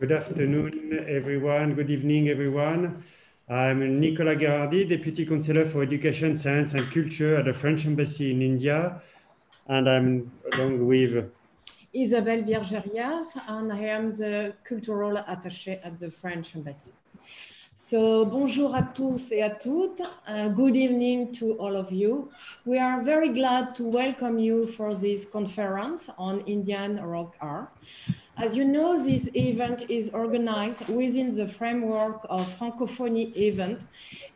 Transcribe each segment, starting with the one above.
Good afternoon, everyone. Good evening, everyone. I'm Nicolas Gherardi, Deputy Counselor for Education, Science and Culture at the French Embassy in India. And I'm along with Isabelle Viergerias, and I am the Cultural Attaché at the French Embassy. So, bonjour à tous et à toutes. Uh, good evening to all of you. We are very glad to welcome you for this conference on Indian rock art. As you know, this event is organized within the framework of Francophonie event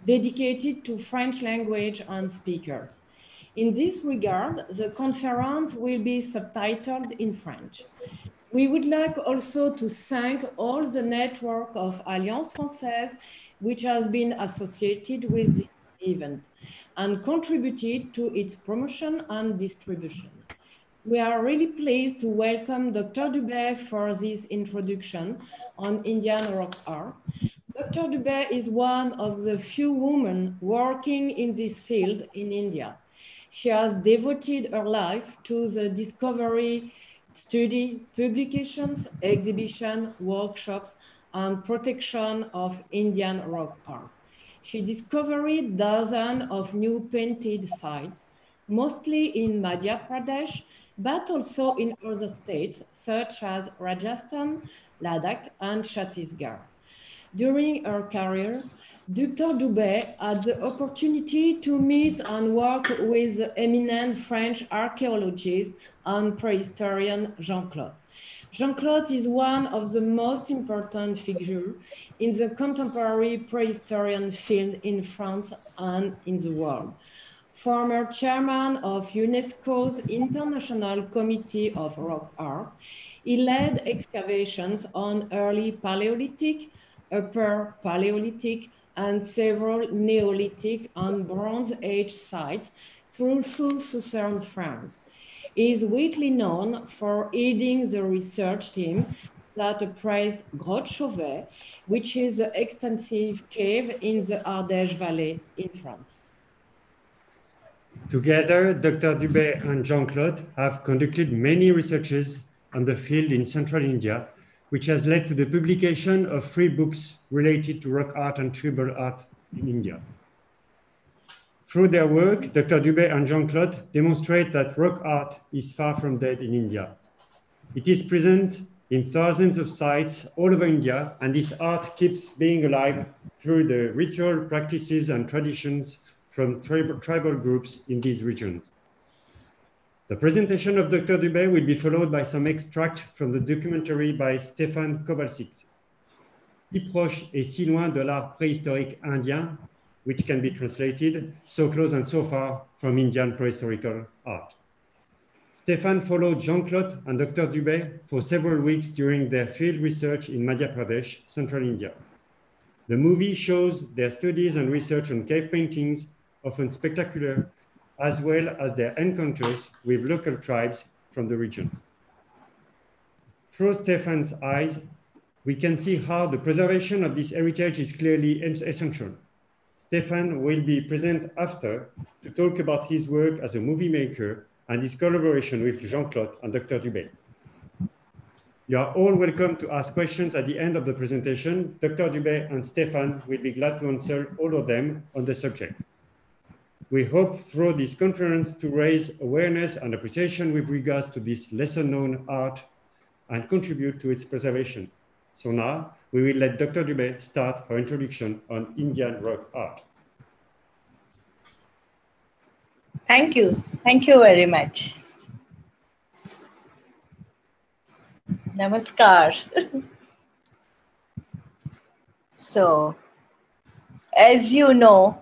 dedicated to French language and speakers. In this regard, the conference will be subtitled in French. We would like also to thank all the network of Alliance Française, which has been associated with the event and contributed to its promotion and distribution. We are really pleased to welcome Dr. Dubey for this introduction on Indian rock art. Dr. Dubey is one of the few women working in this field in India. She has devoted her life to the discovery study, publications, exhibition, workshops, and protection of Indian rock art. She discovered dozens of new painted sites, mostly in Madhya Pradesh, but also in other states such as Rajasthan, Ladakh, and Chhattisgarh. During her career, Dr. Dubey had the opportunity to meet and work with eminent French archaeologist and prehistorian Jean Clottes. Jean-Claude is one of the most important figures in the contemporary prehistorian field in France and in the world. Former chairman of UNESCO's International Committee of Rock Art, he led excavations on early Paleolithic, Upper Paleolithic, and several Neolithic and Bronze Age sites through southern France. He is widely known for leading the research team that appraised Grotte Chauvet, which is an extensive cave in the Ardèche Valley in France. Together, Dr. Dubey and Jean Clottes have conducted many researches on the field in central India, which has led to the publication of three books related to rock art and tribal art in India. Through their work, Dr. Dubey and Jean Clottes demonstrate that rock art is far from dead in India. It is present in thousands of sites all over India, and this art keeps being alive through the ritual practices and traditions from tribal, tribal groups in these regions. The presentation of Dr. Dubey will be followed by some extract from the documentary by Stéphane Kowalczyk, Si proche et si loin de l'art préhistorique indien, which can be translated so close and so far from Indian prehistorical art. Stéphane followed Jean Clottes and Dr. Dubey for several weeks during their field research in Madhya Pradesh, central India. The movie shows their studies and research on cave paintings, often spectacular, as well as their encounters with local tribes from the region. Through Stefan's eyes, we can see how the preservation of this heritage is clearly essential. Stefan will be present after to talk about his work as a movie maker and his collaboration with Jean Clottes and Dr. Dubey. You are all welcome to ask questions at the end of the presentation. Dr. Dubey and Stefan will be glad to answer all of them on the subject. We hope through this conference to raise awareness and appreciation with regards to this lesser known art and contribute to its preservation. So now we will let Dr. Dubey start her introduction on Indian rock art. Thank you. Thank you very much. Namaskar. so, as you know,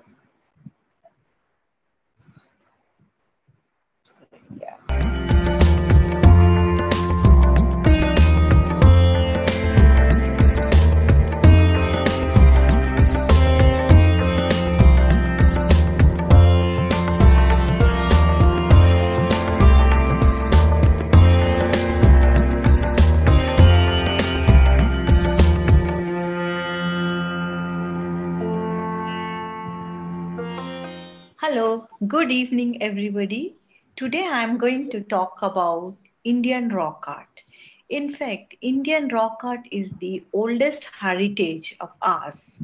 Hello, good evening, everybody. Today I'm going to talk about Indian rock art. In fact, Indian rock art is the oldest heritage of us.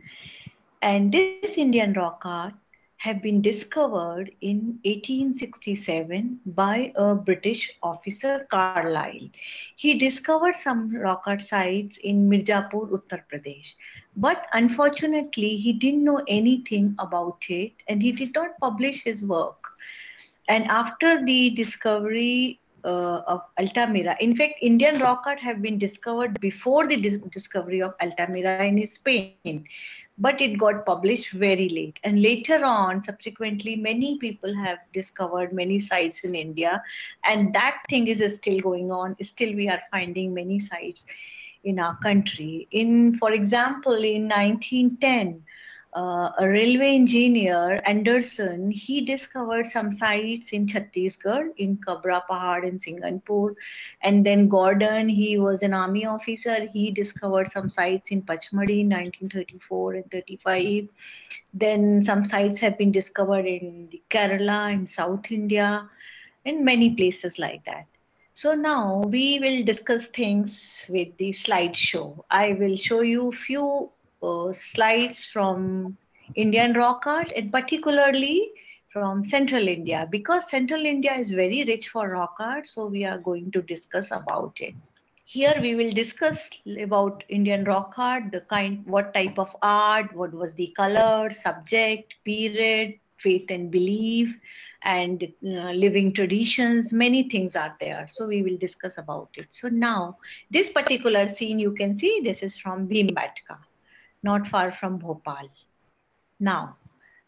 And this Indian rock art have been discovered in 1867 by a British officer, Carlleyle. He discovered some rock art sites in Mirzapur, Uttar Pradesh. But unfortunately, he didn't know anything about it and he did not publish his work. And after the discovery uh, of Altamira. In fact, Indian rock art have been discovered before the dis discovery of Altamira in Spain, but it got published very late. And later on, subsequently, many people have discovered many sites in India, and that thing is still going on. Still, we are finding many sites in our country. In, for example, in 1910 uh, a railway engineer, Anderson, he discovered some sites in Chhattisgarh, in Kabra Pahad in Singanpur. And then Gordon, he was an army officer. He discovered some sites in Pachmarhi in 1934 and 35. Then some sites have been discovered in Kerala, in South India, in many places like that. So now we will discuss things with the slideshow. I will show you few uh, slides from Indian rock art and particularly from Central India because Central India is very rich for rock art. So we are going to discuss about it. Here we will discuss about Indian rock art, the kind, what type of art, what was the color, subject, period, faith and belief, and uh, living traditions many things are there so we will discuss about it so now this particular scene you can see this is from Bhimbetka not far from Bhopal. Now,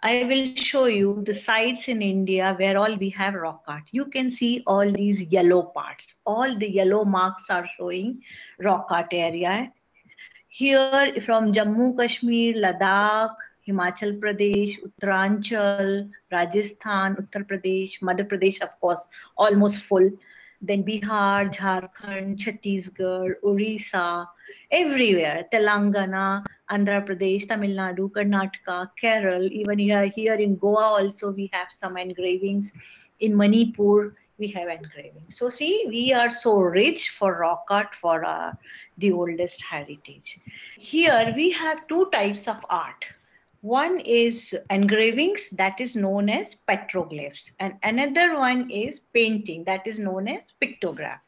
I will show you the sites in India where all we have rock art. You can see all these yellow parts. All the yellow marks are showing rock art area. Here from Jammu, Kashmir, Ladakh, Himachal Pradesh, Uttaranchal, Rajasthan, Uttar Pradesh, Madhya Pradesh, of course, almost full. Then Bihar, Jharkhand, Chhattisgarh, Orissa, everywhere, Telangana, Andhra Pradesh, Tamil Nadu, Karnataka, Kerala, even here, here in Goa also we have some engravings. In Manipur, we have engravings. So see, we are so rich for rock art for uh, the oldest heritage. Here we have two types of art. One is engravings that is known as petroglyphs and another one is painting that is known as pictograph.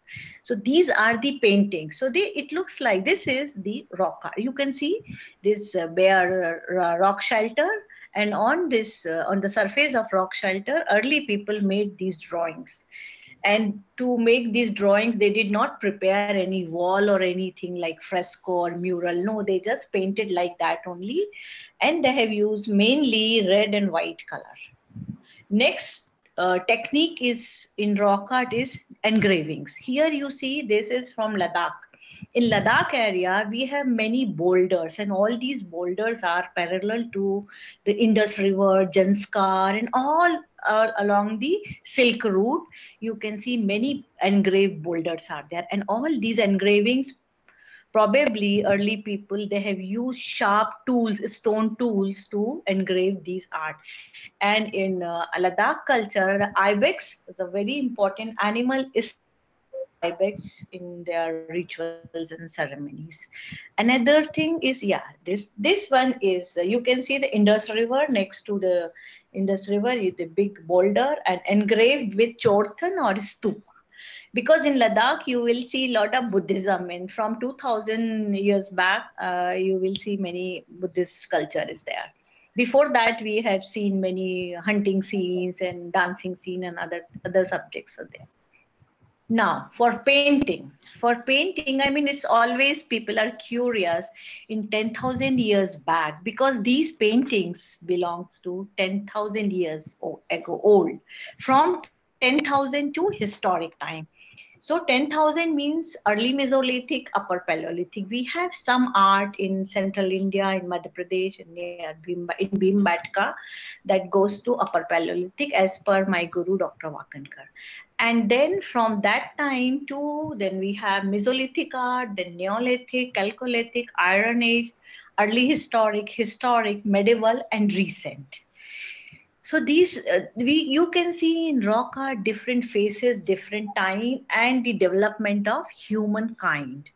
So these are the paintings. So they, it looks like this is the rock. You can see this uh, bare uh, rock shelter and on this, uh, on the surface of rock shelter, early people made these drawings. And to make these drawings, they did not prepare any wall or anything like fresco or mural. No, they just painted like that only. And they have used mainly red and white color. Next uh, technique is in rock art is engravings. Here you see this is from Ladakh. In Ladakh area, we have many boulders and all these boulders are parallel to the Indus River, Zanskar and all uh, along the Silk Route. You can see many engraved boulders are there and all these engravings probably early people they have used sharp tools stone tools to engrave these art. And in uh, ladakh culture the ibex is a very important animal is ibex in their rituals and ceremonies. Another thing is yeah this this one is uh, you can see the indus river next to the indus river is the big boulder and engraved with chorten or stupa because in Ladakh you will see a lot of Buddhism and from 2000 years back uh, you will see many Buddhist culture is there. Before that we have seen many hunting scenes and dancing scene and other other subjects are there. Now for painting, for painting, I mean it's always people are curious in 10,000 years back because these paintings belongs to 10,000 years ago old from 10,000 to historic time so 10,000 means early Mesolithic, upper Paleolithic. We have some art in central India, in Madhya Pradesh, near Bhimba, in Bhimbetka that goes to upper Paleolithic as per my guru, Dr. Wakankar. And then from that time to, then we have Mesolithic art, then Neolithic, Chalcolithic, Iron Age, early historic, historic, medieval, and recent. So these uh, we you can see in rock art different phases different time and the development of humankind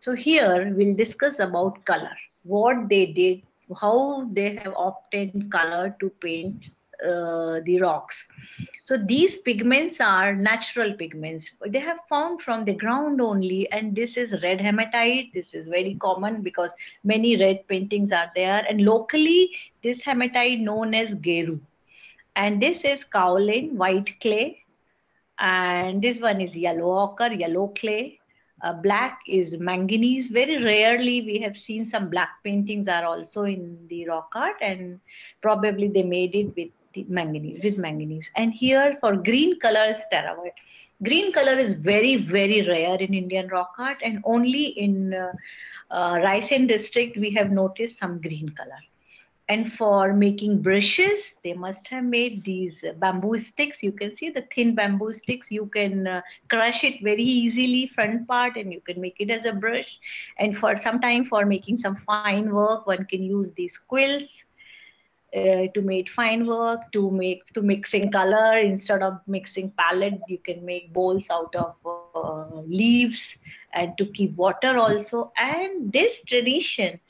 so here we'll discuss about color what they did how they have obtained color to paint uh, the rocks. So these pigments are natural pigments. They have found from the ground only and this is red hematite. This is very common because many red paintings are there. And locally this hematite known as geru and this is kaolin white clay. And this one is yellow ochre yellow clay. Uh, black is manganese. Very rarely we have seen some black paintings are also in the rock art. And probably they made it with manganese with manganese. And here for green color is terawhite green color is very very rare in indian rock art. And only in uh, uh, Raisen district we have noticed some green color and for making brushes they must have made these bamboo sticks. You can see the thin bamboo sticks. You can uh, crush it very easily front part and you can make it as a brush. And for some time for making some fine work one can use these quills uh, to make fine work to make to mixing color. Instead of mixing palette you can make bowls out of uh, leaves and to keep water also. And this tradition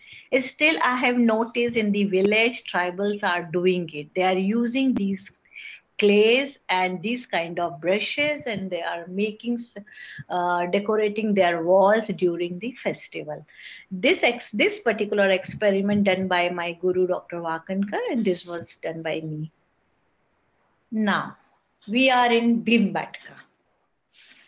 still i have noticed in the village tribals are doing it. They are using these clays and these kind of brushes and they are making uh, decorating their walls during the festival. This ex this particular experiment done by my guru dr wakankar and this was done by me. Now we are in bhimbetka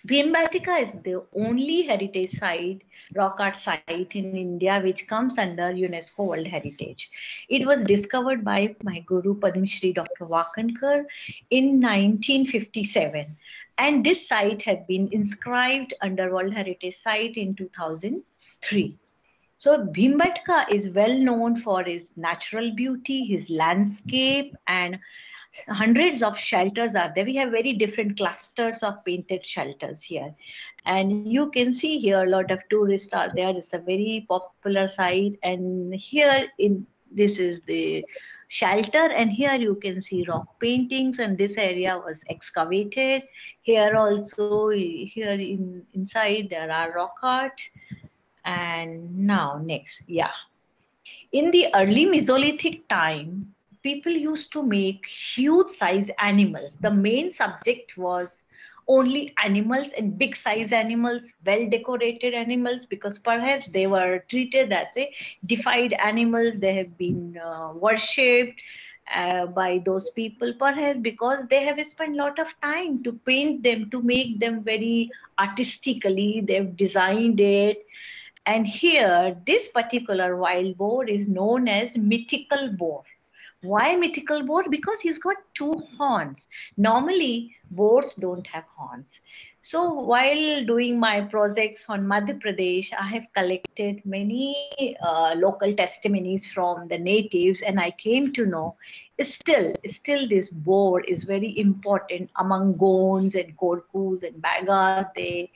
Bhimbetka is the only heritage site, rock art site in India which comes under UNESCO World Heritage. It was discovered by my guru Padma Shri Dr. Wakankar in 1957 and this site had been inscribed under World Heritage Site in 2003. So Bhimbetka is well known for his natural beauty, his landscape and hundreds of shelters are there. We have very different clusters of painted shelters here. And you can see here a lot of tourists are there. It's a very popular site. And here in this is the shelter and here you can see rock paintings and this area was excavated. Here also, here in inside there are rock art. And now next, yeah. In the early Mesolithic time, people used to make huge size animals. The main subject was only animals and big size animals, well decorated animals, because perhaps they were treated as a defied animals. They have been uh, worshipped uh, by those people, perhaps because they have spent a lot of time to paint them, to make them very artistically. They've designed it. And here, this particular wild boar is known as mythical boar why mythical boar? Because he's got two horns. Normally, boars don't have horns. So while doing my projects on Madhya Pradesh, I have collected many uh, local testimonies from the natives, and I came to know still, still this boar is very important among Gonds and Korkus and Baigas. They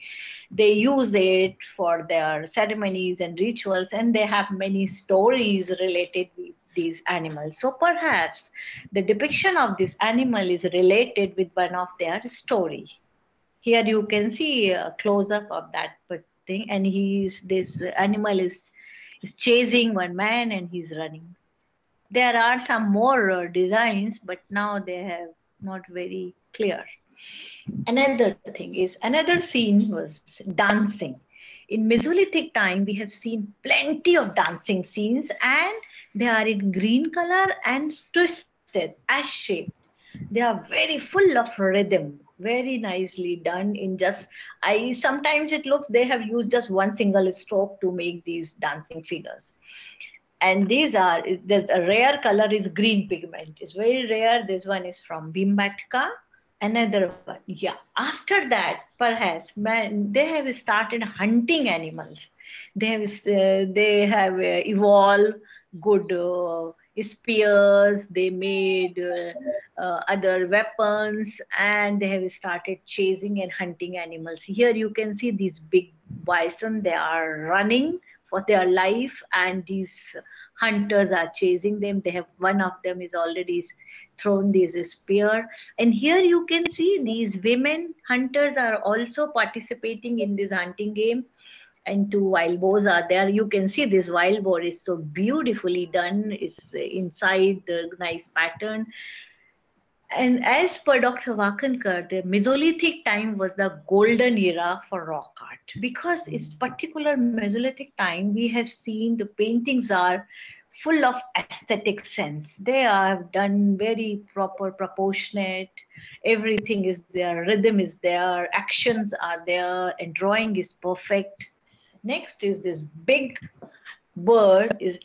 they use it for their ceremonies and rituals, and they have many stories related with these animals. So perhaps the depiction of this animal is related with one of their story. Here you can see a close-up of that thing and he's, this animal is, is chasing one man and he's running. There are some more uh, designs, but now they have not very clear. Another thing is, another scene was dancing. In Mesolithic time, we have seen plenty of dancing scenes and they are in green color and twisted, as shaped. They are very full of rhythm, very nicely done in just, I sometimes it looks they have used just one single stroke to make these dancing figures. And these are, a rare color is green pigment. It's very rare. This one is from Bhimbetka another one yeah after that perhaps man they have started hunting animals they have uh, they have uh, evolved good uh, spears they made uh, uh, other weapons and they have started chasing and hunting animals. Here you can see these big bison they are running for their life and these hunters are chasing them. They have one of them is already thrown this spear. And here you can see these women hunters are also participating in this hunting game and two wild boars are there you can see this wild boar is so beautifully done is inside the nice pattern and as per Dr. Wakankar, the Mesolithic time was the golden era for rock art because it's particular Mesolithic time we have seen the paintings are full of aesthetic sense. They are done very proper, proportionate. Everything is there, rhythm is there, actions are there, and drawing is perfect. Next is this big bird. Is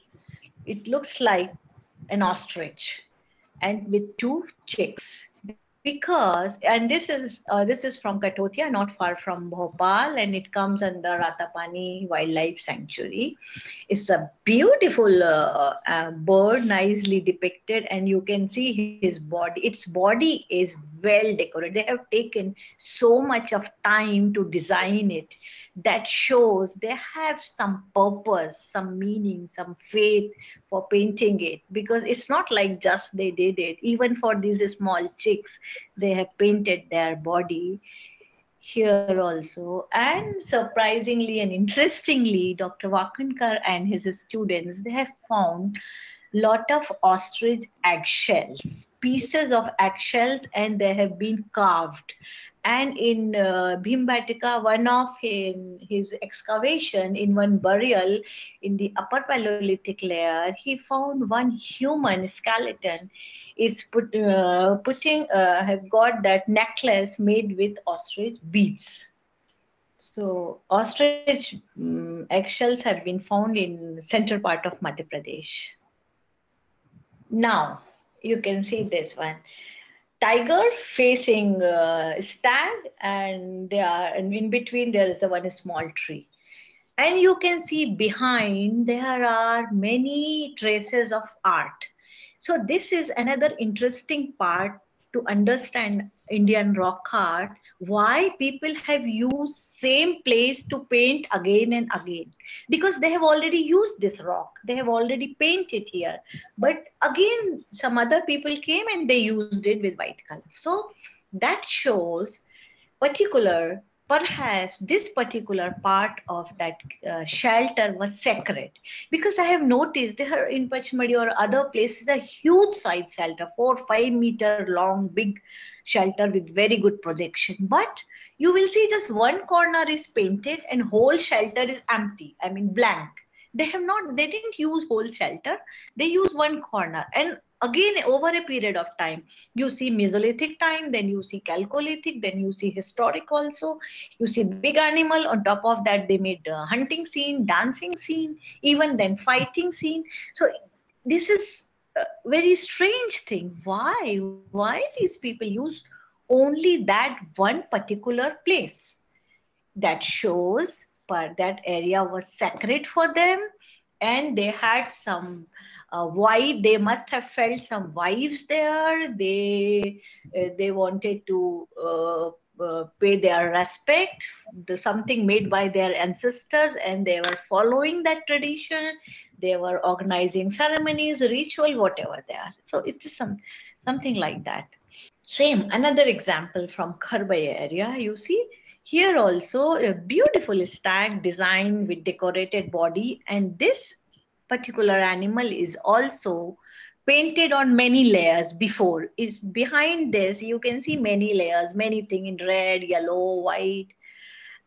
it looks like an ostrich and with two chicks because and this is uh, this is from Kathotia, not far from Bhopal, and it comes under Ratapani Wildlife Sanctuary. It's a beautiful uh, uh, bird, nicely depicted, and you can see his body. Its body is well decorated. They have taken so much of time to design it that shows they have some purpose, some meaning, some faith for painting it because it's not like just they did it. Even for these small chicks, they have painted their body here also. And surprisingly and interestingly, Dr. Wakankar and his students, they have found lot of ostrich eggshells, pieces of eggshells, and they have been carved and in uh, Bhimbetka, one of his excavation in one burial in the upper Paleolithic layer, he found one human skeleton is put, uh, putting uh, have got that necklace made with ostrich beads. So ostrich um, eggshells have been found in center part of Madhya Pradesh. Now you can see this one. Tiger facing uh, stag and they are and in between there is a one small tree. And you can see behind there are many traces of art. So this is another interesting part to understand indian rock art why people have used same place to paint again and again. Because they have already used this rock. They have already painted here. But again some other people came and they used it with white color. So that shows particular perhaps this particular part of that uh, shelter was sacred. Because i have noticed there in Pachmarhi or other places a huge size shelter four five meter long big shelter with very good projection but you will see just one corner is painted and whole shelter is empty. I mean blank. They have not they didn't use whole shelter. They use one corner. And again over a period of time you see mesolithic time then you see chalcolithic then you see historic also you see big animal on top of that they made uh, hunting scene dancing scene even then fighting scene so this is a very strange thing. Why? Why these people use only that one particular place? That shows but that area was sacred for them and they had some uh, wife they must have felt some wives there. They uh, they wanted to uh, uh, pay their respect to something made by their ancestors and they were following that tradition. They were organizing ceremonies ritual whatever they are. So it is some something like that. Same another example from Kharbaya area you see. Here also a beautiful stag design with decorated body and this particular animal is also painted on many layers before. Is behind this you can see many layers many thing in red yellow white.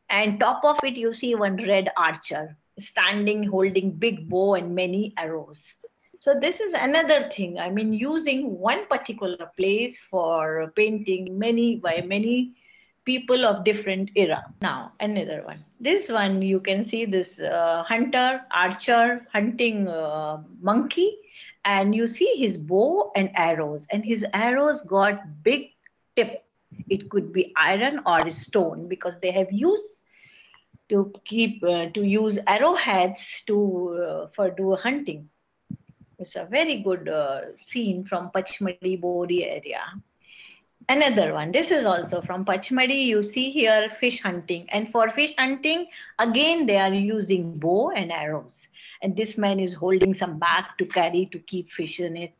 And top of it you see one red archer standing holding big bow and many arrows. So this is another thing. I mean using one particular place for painting many by many people of different era. Now another one. This one you can see this uh, hunter archer hunting uh, monkey and you see his bow and arrows and his arrows got big tip. It could be iron or stone because they have used to keep uh, to use arrowheads to uh, for do hunting. It's a very good uh, scene from Pachmarhi bori area another one. This is also from Pachmarhi. You see here fish hunting. And for fish hunting again they are using bow and arrows. And this man is holding some bag to carry to keep fish in it.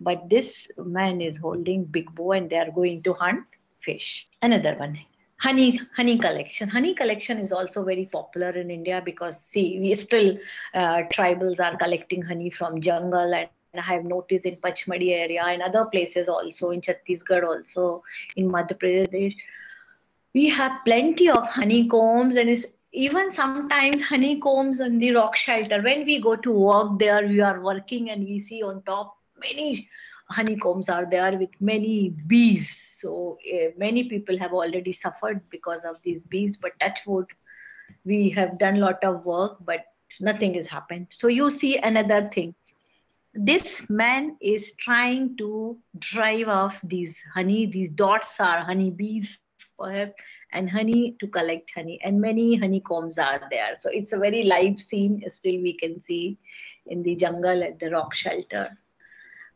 But this man is holding big bow and they are going to hunt fish. Another one. Honey honey collection. Honey collection is also very popular in india because see we still uh, tribals are collecting honey from jungle and I have noticed in Pachmarhi area and other places also in Chhattisgarh also in Madhya Pradesh we have plenty of honeycombs and even sometimes honeycombs on the rock shelter when we go to work there we are working and we see on top many honeycombs are there with many bees. So uh, many people have already suffered because of these bees, but touch wood, we have done a lot of work, but nothing has happened. So you see another thing. This man is trying to drive off these honey, these dots are honey bees, perhaps, and honey to collect honey, and many honeycombs are there. So it's a very live scene, still we can see in the jungle at the rock shelter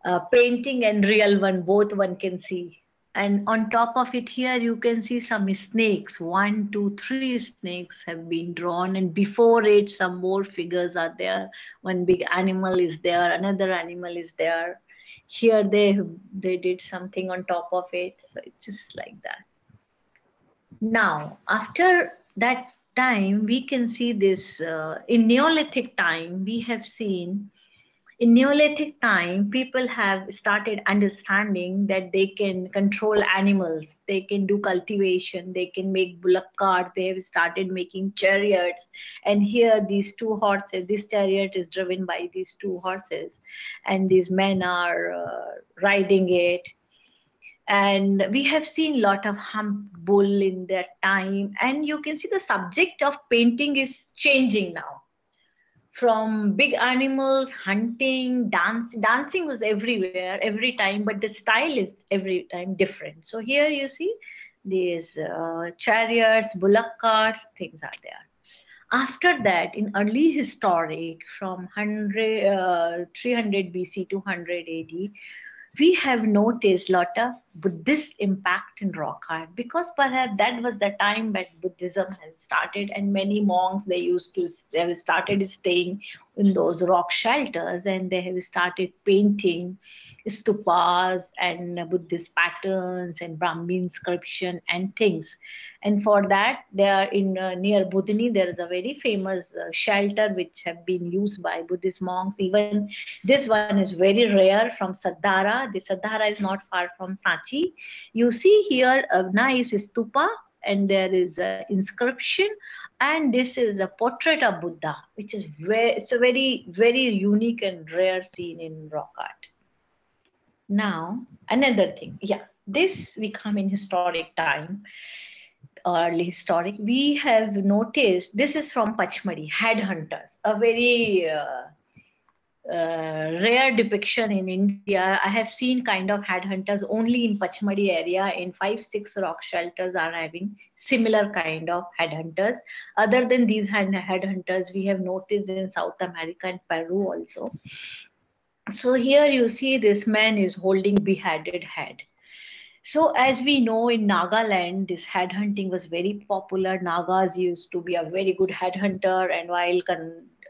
uh, painting and real one, both one can see. And on top of it here, you can see some snakes. One, two, three snakes have been drawn. And before it, some more figures are there. One big animal is there, another animal is there. Here they, they did something on top of it. So it's just like that. Now, after that time, we can see this, uh, in Neolithic time, we have seen in Neolithic time, people have started understanding that they can control animals, they can do cultivation, they can make bullock cart, they have started making chariots. And here, these two horses, this chariot is driven by these two horses, and these men are uh, riding it. And we have seen lot of hump bull in that time. And you can see the subject of painting is changing now from big animals, hunting, dance. Dancing was everywhere, every time, but the style is every time different. So here you see these uh, chariots, bullock carts, things are there. After that, in early historic, from 100, uh, 300 BC to 100 AD, we have noticed a lot of Buddhist impact in rock art because perhaps that was the time that Buddhism had started and many monks they used to they started staying in those rock shelters and they have started painting stupas and Buddhist patterns and Brahmi inscription and things. And for that, there are in uh, near Budni, there is a very famous uh, shelter which have been used by Buddhist monks. Even this one is very rare from Satdhara. The Satdhara is not far from Sanchi. You see here a nice stupa and there is an inscription and this is a portrait of buddha which is very it's a very very unique and rare scene in rock art. Now another thing yeah this we come in historic time early historic. We have noticed this is from Pachmarhi headhunters a very uh, uh, rare depiction in India. I have seen kind of headhunters only in Pachmarhi area. In five, six rock shelters are having similar kind of headhunters. Other than these headhunters, we have noticed in South America and Peru also. So here you see this man is holding beheaded head. So as we know in Nagaland, this headhunting was very popular. Nagas used to be a very good headhunter and while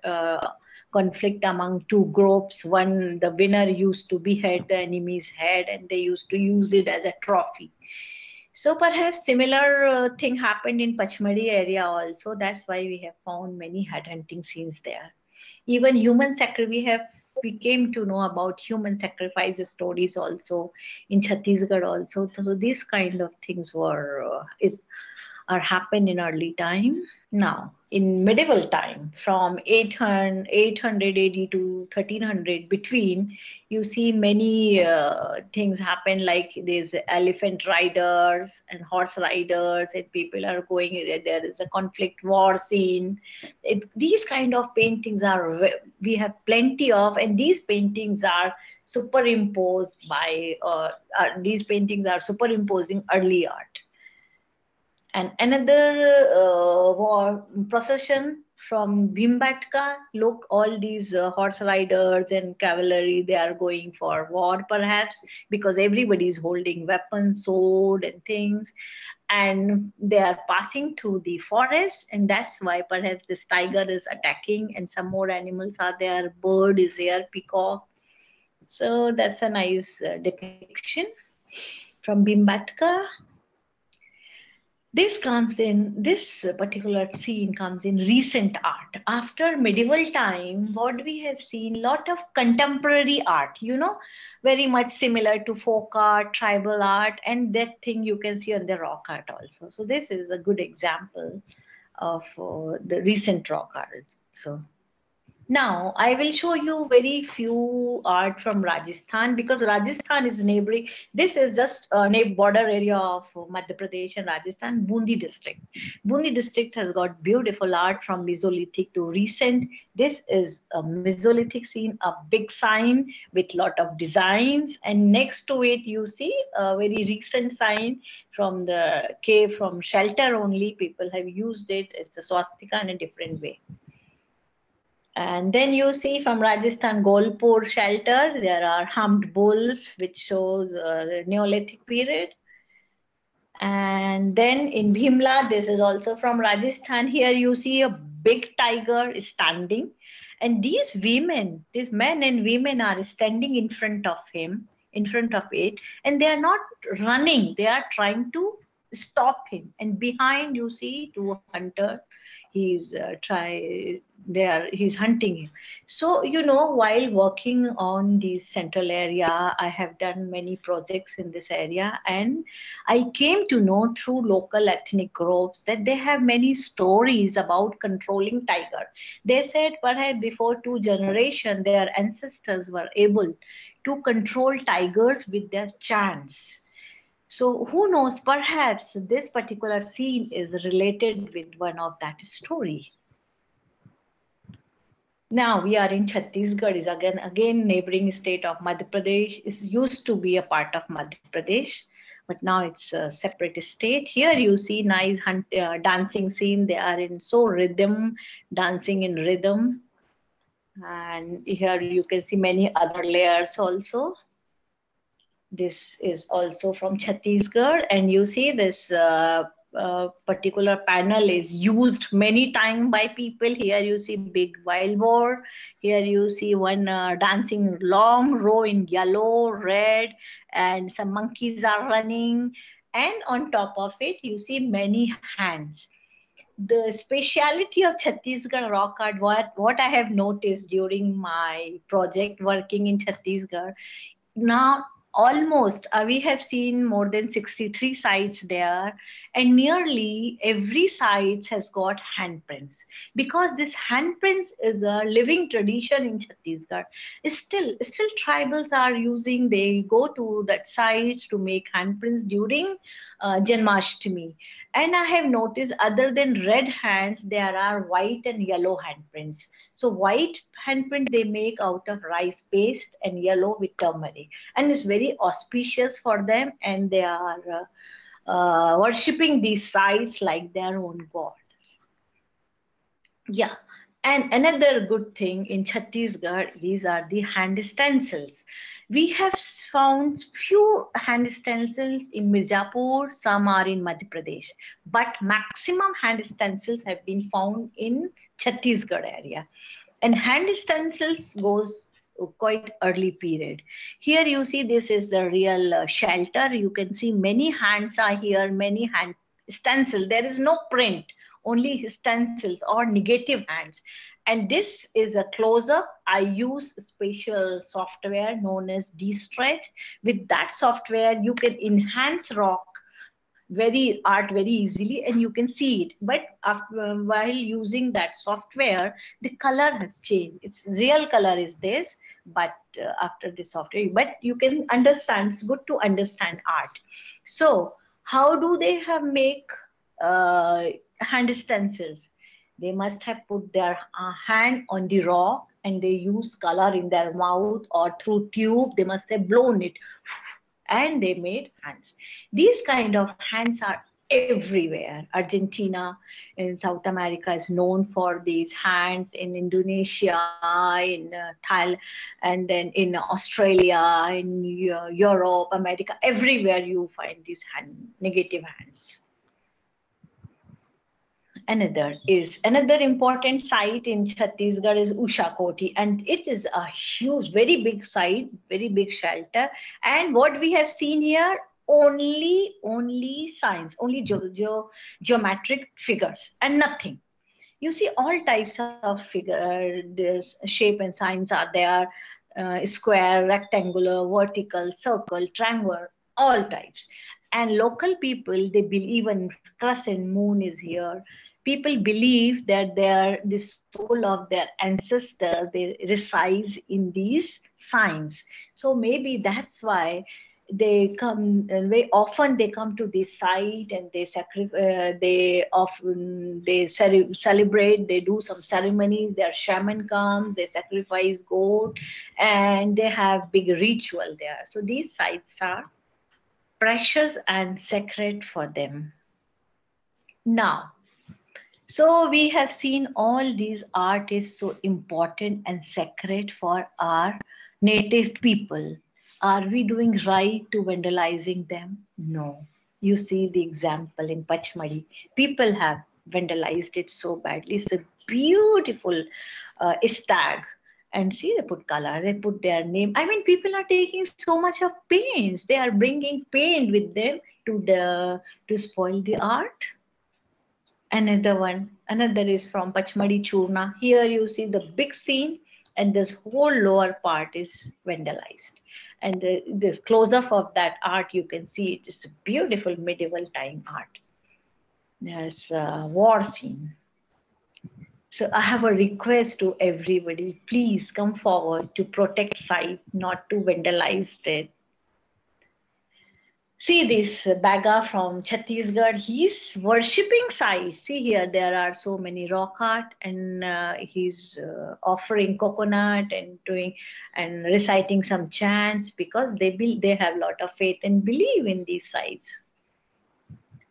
uh, conflict among two groups. One, the winner used to behead the enemy's head and they used to use it as a trophy. So perhaps similar uh, thing happened in Pachmarhi area also. That's why we have found many head hunting scenes there. Even human sacrifice, we have we came to know about human sacrifice stories also in Chhattisgarh also. So these kind of things were uh, is are happened in early time. Now, in medieval time, from 800, 800 AD to 1300 between, you see many uh, things happen like there's elephant riders and horse riders and people are going, there is a conflict war scene. It, these kind of paintings are, we have plenty of, and these paintings are superimposed by, uh, uh, these paintings are superimposing early art and another uh, procession from Bhimbetka. Look, all these uh, horse riders and cavalry, they are going for war perhaps because everybody is holding weapons, sword and things. And they are passing through the forest and that's why perhaps this tiger is attacking and some more animals are there. Bird is there, peacock. So that's a nice uh, depiction from Bhimbetka this comes in this particular scene comes in recent art. After medieval time what we have seen a lot of contemporary art you know very much similar to folk art tribal art and that thing you can see on the rock art also. So this is a good example of uh, the recent rock art. So now, I will show you very few art from Rajasthan because Rajasthan is neighboring. This is just uh, a border area of Madhya Pradesh and Rajasthan, Bundi district. Bundi district has got beautiful art from Mesolithic to recent. This is a Mesolithic scene, a big sign with lot of designs. And next to it, you see a very recent sign from the cave from shelter only. People have used it. It's a swastika in a different way. And then you see from Rajasthan Golpur shelter, there are humped bulls, which shows uh, Neolithic period. And then in Bhimla, this is also from Rajasthan. Here you see a big tiger standing. And these women, these men and women are standing in front of him, in front of it. And they are not running, they are trying to stop him. And behind you see two hunters he's uh, try there he's hunting him. So you know while working on the central area i have done many projects in this area and i came to know through local ethnic groups that they have many stories about controlling tiger. They said perhaps before two generation their ancestors were able to control tigers with their chants. So who knows, perhaps this particular scene is related with one of that story. Now we are in Chhattisgarh is again, again neighboring state of Madhya Pradesh. is used to be a part of Madhya Pradesh, but now it's a separate state. Here you see nice hunt, uh, dancing scene. They are in so rhythm, dancing in rhythm. And here you can see many other layers also this is also from Chhattisgarh and you see this uh, uh, particular panel is used many times by people. Here you see big wild boar. Here you see one uh, dancing long row in yellow, red, and some monkeys are running. And on top of it, you see many hands. The speciality of Chhattisgarh rock art, what, what I have noticed during my project working in Chhattisgarh, now almost uh, we have seen more than 63 sites there and nearly every site has got handprints. Because this handprints is a living tradition in chhattisgarh. Still still tribals are using they go to that sites to make handprints during uh, janmashtami and I have noticed other than red hands, there are white and yellow handprints. So white handprint they make out of rice paste and yellow with turmeric. And it's very auspicious for them and they are uh, uh, worshipping these sites like their own gods. Yeah. And another good thing in Chhattisgarh, these are the hand stencils we have found few hand stencils in Mirzapur, some are in Madhya Pradesh, but maximum hand stencils have been found in Chhattisgarh area. And hand stencils goes quite early period. Here you see this is the real uh, shelter. You can see many hands are here, many hand stencil. There is no print, only stencils or negative hands. And this is a close-up. I use special software known as D-Stretch. With that software, you can enhance rock very art very easily and you can see it. But after, while using that software, the color has changed. Its real color is this, but uh, after the software, but you can understand, it's good to understand art. So how do they have make uh, hand stencils? They must have put their uh, hand on the rock and they use color in their mouth or through tube they must have blown it and they made hands these kind of hands are everywhere. Argentina in South America is known for these hands. In Indonesia, in uh, Thailand, and then in Australia, in uh, Europe, America, everywhere you find these hand, negative hands. Another is another important site in Chhattisgarh is Usha Koti, and it is a huge, very big site, very big shelter. And what we have seen here only only signs only ge ge geometric figures and nothing. You see all types of figure this shape and signs are there uh, square rectangular vertical circle triangle all types. And local people they believe in crescent moon is here people believe that they are the soul of their ancestors they reside in these signs. So maybe that's why they come and very often they come to this site and they sacrifice uh, they often they celebrate they do some ceremonies their shaman come they sacrifice goat and they have big ritual there. So these sites are precious and sacred for them. Now so we have seen all these art is so important and sacred for our native people are we doing right to vandalizing them? No. You see the example in Pachmarhi. People have vandalized it so badly. It's a beautiful uh, stag. And see, they put color, they put their name. I mean, people are taking so much of pains. They are bringing paint with them to the to spoil the art. Another one, another is from Pachmarhi Churna. Here you see the big scene, and this whole lower part is vandalized. And the, this close-up of that art you can see it is a beautiful medieval time art. There's a uh, war scene. So i have a request to everybody please come forward to protect site not to vandalize it see this Baiga from Chhattisgarh, he's worshipping Sai. See here, there are so many rock art and uh, he's uh, offering coconut and doing and reciting some chants because they be, they have a lot of faith and believe in these sites.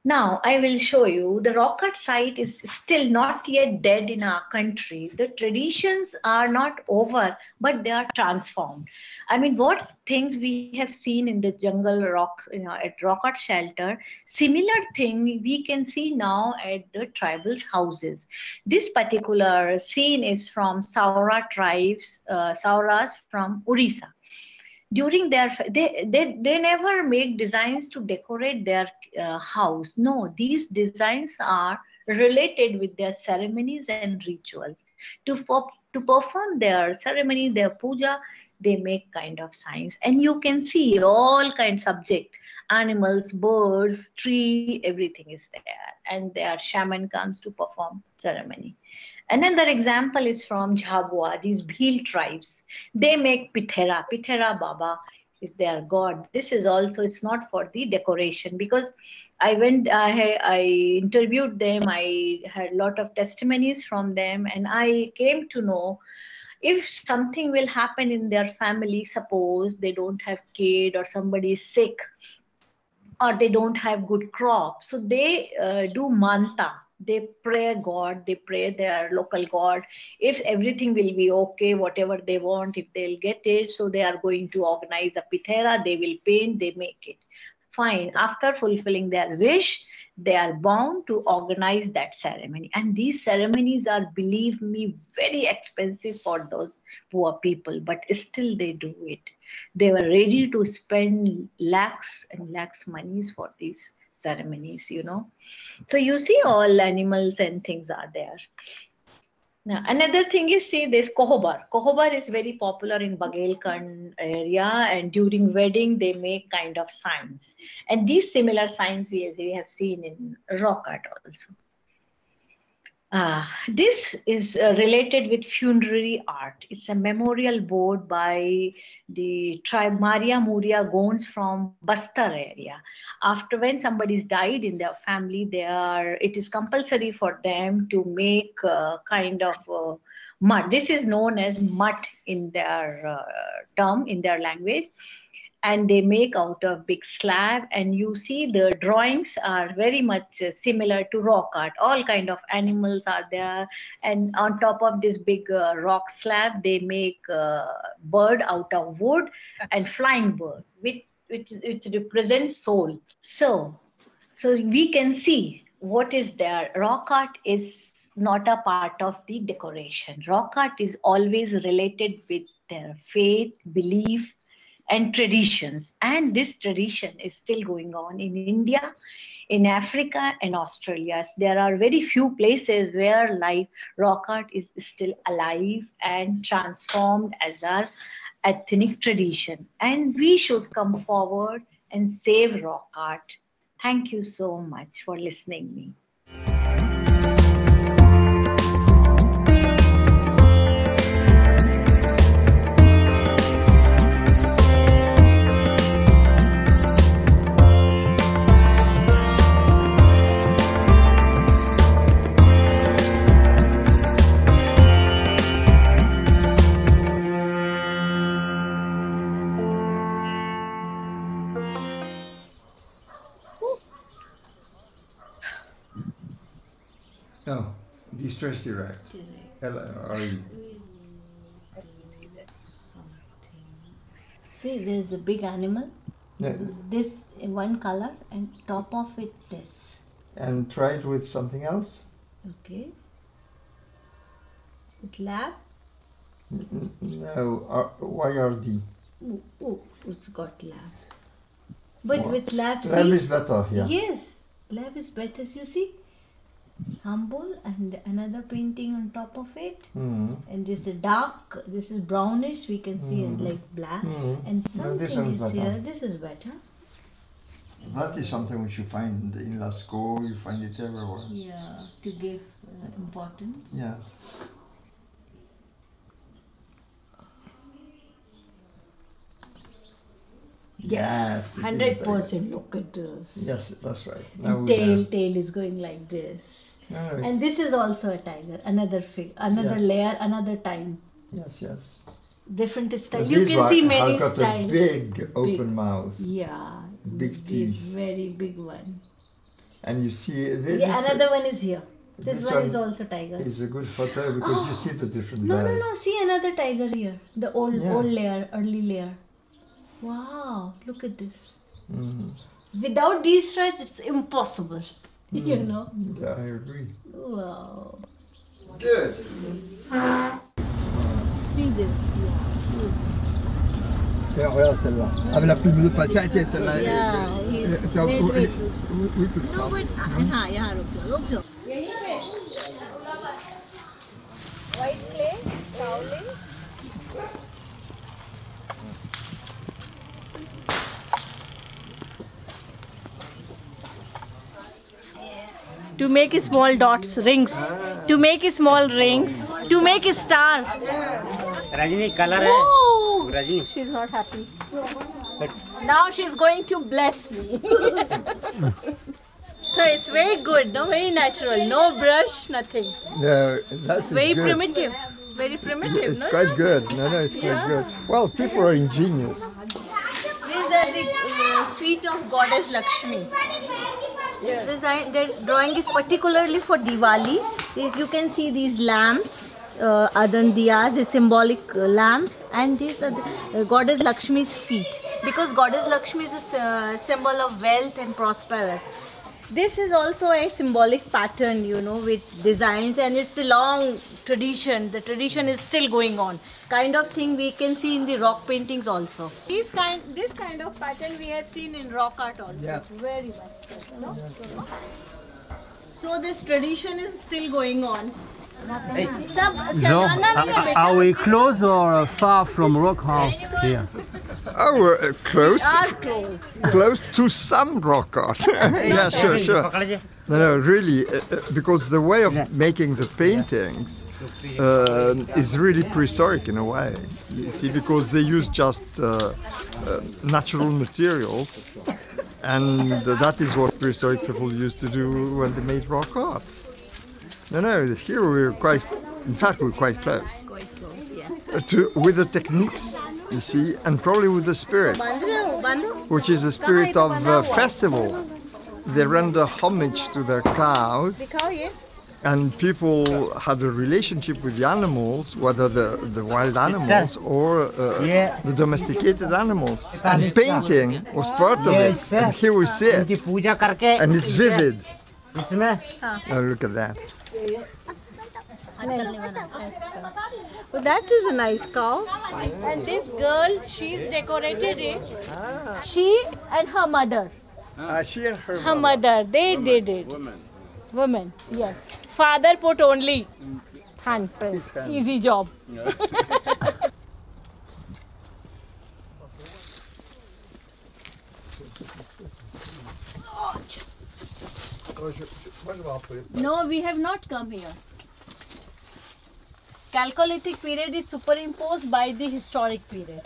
Now, I will show you the rock art site is still not yet dead in our country. The traditions are not over, but they are transformed. I mean, what things we have seen in the jungle rock, you know, at rock art shelter, similar thing we can see now at the tribals' houses. This particular scene is from Saura tribes, uh, Sauras from Orissa during their they, they they never make designs to decorate their uh, house. No these designs are related with their ceremonies and rituals. To for, to perform their ceremony their puja they make kind of signs. And you can see all kind subject animals birds tree everything is there. And their shaman comes to perform ceremony Another example is from Jhabua, these Bhil tribes. They make Pithera. Pithera Baba is their god. This is also, it's not for the decoration because I went, I, I interviewed them. I had a lot of testimonies from them and I came to know if something will happen in their family, suppose they don't have kid or somebody is sick or they don't have good crop. So they uh, do manta they pray god they pray their local god. If everything will be okay whatever they want if they'll get it so they are going to organize a pithera they will paint they make it. Fine. After fulfilling their wish they are bound to organize that ceremony. And these ceremonies are believe me very expensive for those poor people but still they do it. They were ready to spend lakhs and lakhs monies for these ceremonies, you know. So you see all animals and things are there. Now, another thing is, see, this kohobar. Kohobar is very popular in Baghelkhand area, and during wedding, they make kind of signs. And these similar signs we, as we have seen in rock art also. Uh, this is uh, related with funerary art. It's a memorial board by the tribe Maria Muria Gonds from Bastar area. After when somebody's died in their family, they are it is compulsory for them to make uh, kind of uh, mud. This is known as mud in their uh, term, in their language and they make out of big slab and you see the drawings are very much similar to rock art. All kind of animals are there and on top of this big uh, rock slab they make uh, bird out of wood and flying bird which which, which represents soul. So so we can see what is there. Rock art is not a part of the decoration. Rock art is always related with their faith belief and traditions. And this tradition is still going on in India, in Africa, and Australia. There are very few places where life rock art is still alive and transformed as a ethnic tradition. And we should come forward and save rock art. Thank you so much for listening me. De-stress direct. L-R-E. See, there's a big animal. Yeah, This in one color, and top of it this. And try it with something else. Okay. With lab. No, R- YRD. Oh, oh, it's got lab. But What? with lab, Lab see, is better, yeah. yes, lab is better. You see, humble and another painting on top of it. Mm. And this is dark. This is brownish. We can see it like black. Mm. And this something one's is better. here. This is better. That is something which you find in Lascaux, you find it everywhere. Yeah, to give uh, importance. Yes. Yes. Hundred very- percent. Look at this. Yes, that's right. Now tail, tail is going like this. No, no, And this is also a tiger, another fig, another Yes. layer, another time, yes, yes. different style. You can see many has got styles. a big open mouth, Yeah, big teeth. very big one. and you see this, Yeah, another one is here. This, this one, is also tiger. It's a good photo because you see the different No, no, layers. no. See another tiger here. The old, Yeah. old layer, early layer. Wow, look at this. Mhm. Without these stripes, it's impossible. You hmm. know? Yeah, I agree. Wow. Good. See this, yeah. Et regarde celle-là, avec la plume de. Yeah, he's... C'est ça. No, wait, ah, yeah, look, look. White clay. to make small dots, rings, to make small rings, to make a star. Rajini, color. Oh, Rajini. She's not happy. But now she's going to bless me. so it's very good, no, very natural, no brush, nothing. No, that's very good. primitive. Very primitive. It's no, quite no? good. No, no, it's yeah. quite good. Well, people are ingenious. These are the uh, feet of goddess Lakshmi. This design, drawing is particularly for Diwali. If you can see these lamps, uh, Adan diyas, the symbolic uh, lamps, and these are the, uh, goddess Lakshmi's feet. Because goddess Lakshmi is a uh, symbol of wealth and prosperous. This is also a symbolic pattern, you know, with designs, and it's a long tradition. The tradition is still going on. Kind of thing we can see in the rock paintings also. These kind, this kind of pattern we have seen in rock art also. Yeah. Very much. You know? So this tradition is still going on. So, are, we close or uh, far from rock house here? Oh, we're close. close. close to some rock art. yeah, sure, sure. No, no, really, uh, uh, because the way of making the paintings uh, is really prehistoric in a way. You see, because they use just uh, natural materials, and that is what prehistoric people used to do when they made rock art. No, no, here we were quite, in fact, we were quite close. Quite close, yeah. Uh, to, with the techniques, you see, and probably with the spirit, which is the spirit of the festival. They render homage to their cows, and people had a relationship with the animals, whether the, the wild animals or uh, yeah. the domesticated animals. And painting was part of it, and here we see it, and it's vivid. Look at that. So that is a nice cow. And this girl, she's decorated it. She and her mother. Uh, she and her Her mother, they did it. Women, yes. Father put only hand press. Easy job. No, we have not come here. Chalcolithic period is superimposed by the historic period.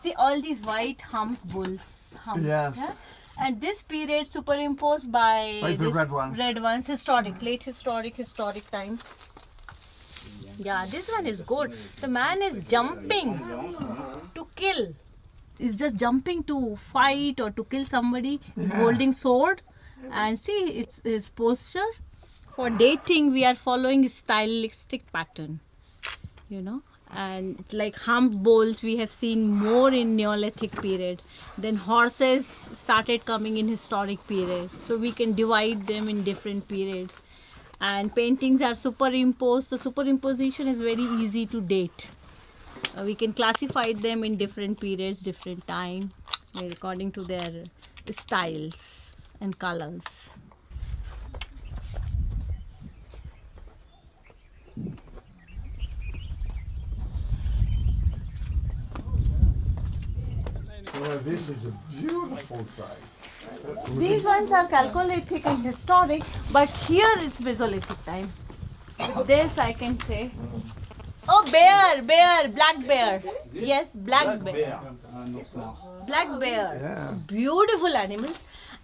See all these white hump bulls. Hump, Yes. yeah? And this period superimposed by, By the red ones. Red ones, historic, late historic, historic time. Yeah, this one is good. The man is jumping to kill. He's just jumping to fight or to kill somebody. He's holding sword. And see, it's his posture. For dating, we are following stylistic pattern. You know, and like hump bulls, we have seen more in Neolithic period. Then horses started coming in historic period. So we can divide them in different periods and paintings are superimposed so superimposition is very easy to date Uh, we can classify them in different periods different time according to their styles and colors. Well, this is a beautiful site. these ones are chalcolithic and historic but here is mesolithic time. With this i can say. Oh bear bear black bear. Yes black bear. Black bear. Yeah. beautiful animals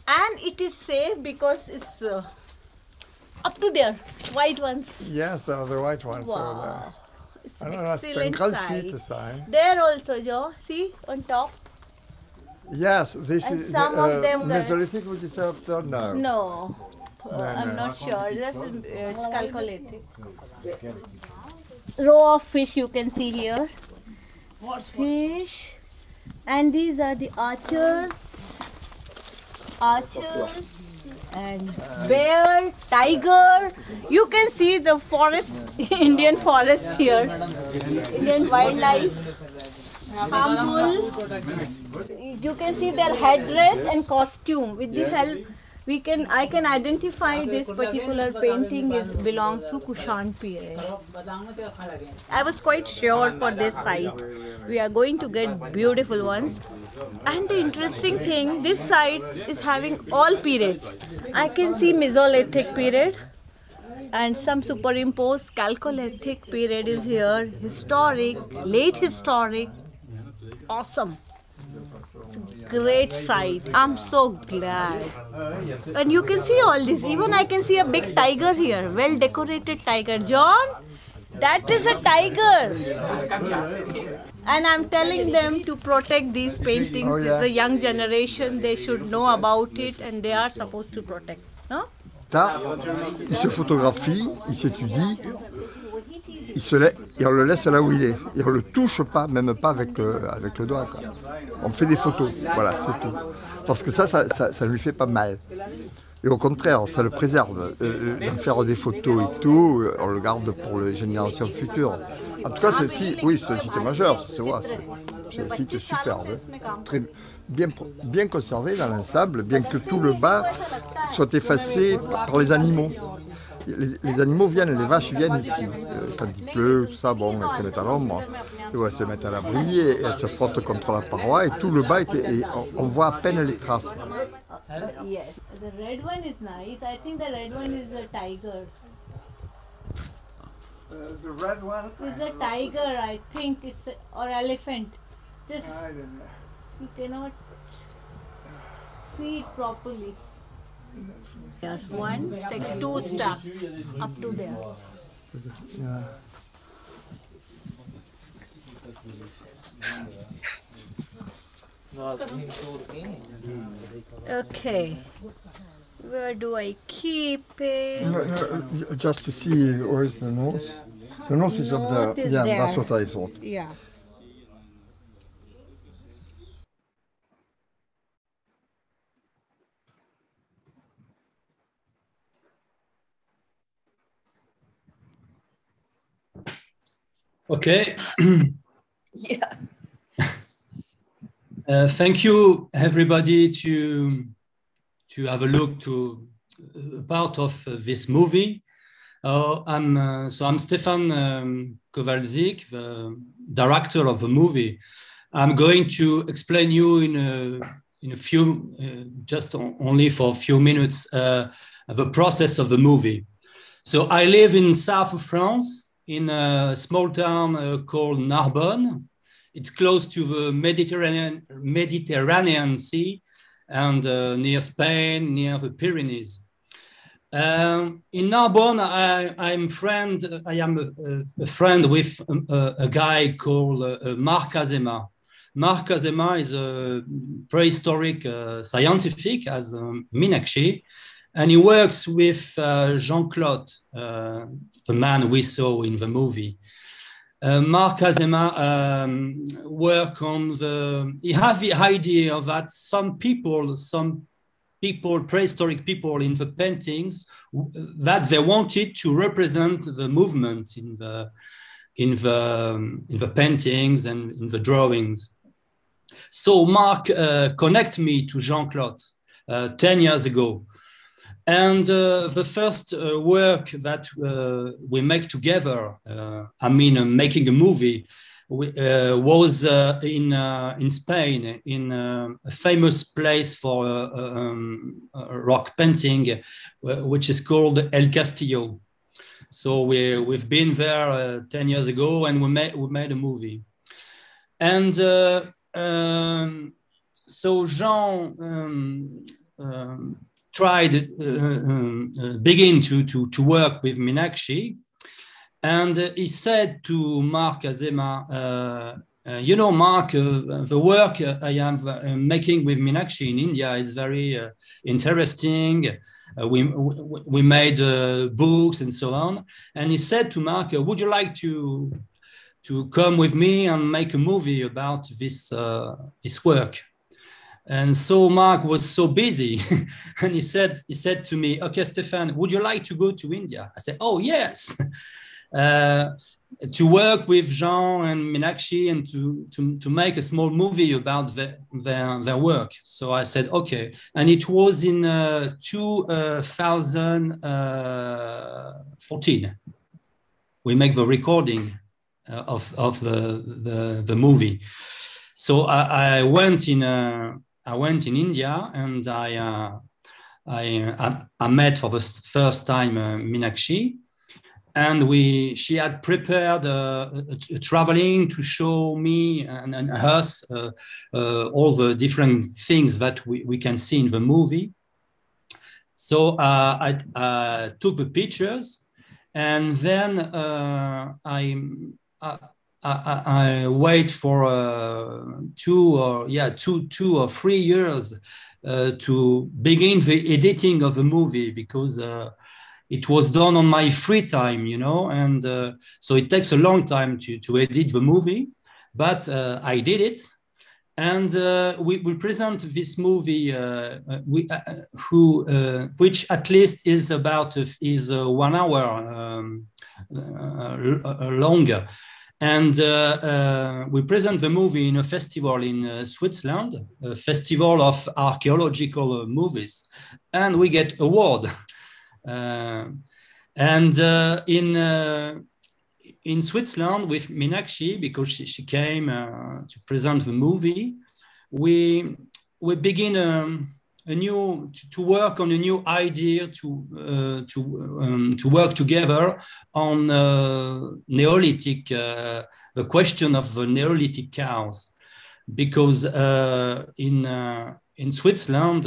and it is safe because it's uh, up to there white ones Yes, there are the white ones over wow there. it's non, là, c'est un excellent grand sight. site, ça. there also Joe see on top Yes, this And is some uh, of them were- Mesolithic, would you say after? No. no Uh, No, I'm no. not sure. That's uh, calculated. Row of fish you can see here. Fish. And these are the archers. Archers. And bear, tiger. You can see the forest, Indian forest here. Indian wildlife. Harmful. You can see their headdress and costume. With the help, we can I can identify this particular painting is belongs to Kushan period. I was quite sure for this site. We are going to get beautiful ones. And the interesting thing, this site is having all periods. I can see Mesolithic period and some superimposed Chalcolithic period is here, historic, late historic, awesome. It's a great site. I'm so glad. And you can see all this. Even I can see a big tiger here, well decorated tiger. John, that is a tiger. And I'm telling them to protect these paintings. Oh, This is a young generation. They should know about it and they are supposed to protect. No? Là, il se photographie, il s'étudie, il se et on le laisse là où il est. Et on le touche pas, même pas avec, le- avec le doigt. On fait des photos, voilà, c'est tout. Parce que ça, ça, ça, lui fait pas mal. Et au contraire, ça le préserve. Euh, d'en faire des photos et tout, euh, on le garde pour les générations futures. En tout cas, c'est si, oui, c'est un site majeur, ça se voit. c'est- un site superbe. Très bien, bien conservé dans l'ensemble, bien que tout le bas soit effacé par les animaux. Les, les animaux viennent, les vaches viennent ici. Euh, quand il pleut, tout ça, bon, elles se mettent à l'ombre, elles se mettent à l'abri, et elles se frottent contre la paroi, et tout le bas, était, et on, on voit à peine les traces. yes. The red one is nice. I think the red one is a tiger. the red one, It's a tiger, I think, it's a, or elephant. This you cannot see it properly. There's one, sec- two straps up to there. Okay. Where do I keep it? No, no, uh, just to see where is the nose. The nose is up there. is Yeah, that's what I thought. Yeah. Okay. Yeah. Uh, thank you, everybody, to to have a look to a part of uh, this movie. Uh, I'm uh, so I'm Stefan um, Kowalczyk, the director of the movie. I'm going to explain you in a in a few, uh, just on- only for a few minutes, uh, the process of the movie. So I live in south of France, in a small town uh, called Narbonne. It's close to the Mediterranean, Mediterranean Sea and uh, near Spain, near the Pyrenees. Um, in Narbonne, I, I'm friend. I am a, a friend with um, a, a guy called uh, uh, Marc Azema. Marc Azema is a prehistoric uh, scientific as um, Meenakshi, and he works with uh, Jean Clottes, uh, the man we saw in the movie. Uh, Marc Azema um, work on the. He have the idea that some people, some people, prehistoric people in the paintings, that they wanted to represent the movement in the in the um, in the paintings and in the drawings. So Marc uh, connect me to Jean Clottes uh, ten years ago, and uh, the first uh, work that uh, we make together, uh, I mean, uh, making a movie, we, uh, was in in Spain, in a famous place for um, rock painting, which is called El Castillo. So we we've been there uh, ten years ago, and we made we made a movie, and um, so Jean. Um, um, tried uh, um, uh, begin to, to, to work with Meenakshi. And uh, he said to Marc Azema, uh, you know, Marc, the work I am making with Meenakshi in India is very interesting. Uh, we, we, made uh, books and so on. And he said to Marc, would you like to, to come with me and make a movie about this, uh, this work? And so Marc was so busy, and he said, he said to me, "Okay, Stefan, would you like to go to India?" I said, "Oh yes." Uh, to work with Jean and Meenakshi and to, to, to make a small movie about their, their, their work. So I said, okay. And it was in uh, 2014. We make the recording uh, of, of the, the, the movie. So I, I went in uh, I went in India and I uh, I, I I met for the first time uh, Meenakshi, and we she had prepared uh, a, a traveling to show me and, and us uh, uh, all the different things that we, we can see in the movie. So uh, I uh, took the pictures, and then uh, I. I I, wait for uh, two or yeah two two or three years uh, to begin the editing of the movie because uh, it was done on my free time, you know, and uh, so it takes a long time to to edit the movie, but uh, I did it, and uh, we we present this movie we, who which at least is about is one hour um, longer and uh, uh, we present the movie in a festival in uh, Switzerland, a festival of archaeological movies, and we get award. And in in Switzerland with Meenakshi, because she, she came uh, to present the movie, we we begin um, a new to, to work on a new idea to uh, to um, to work together on uh, Neolithic uh, the question of the Neolithic cows. Because uh, in uh, in Switzerland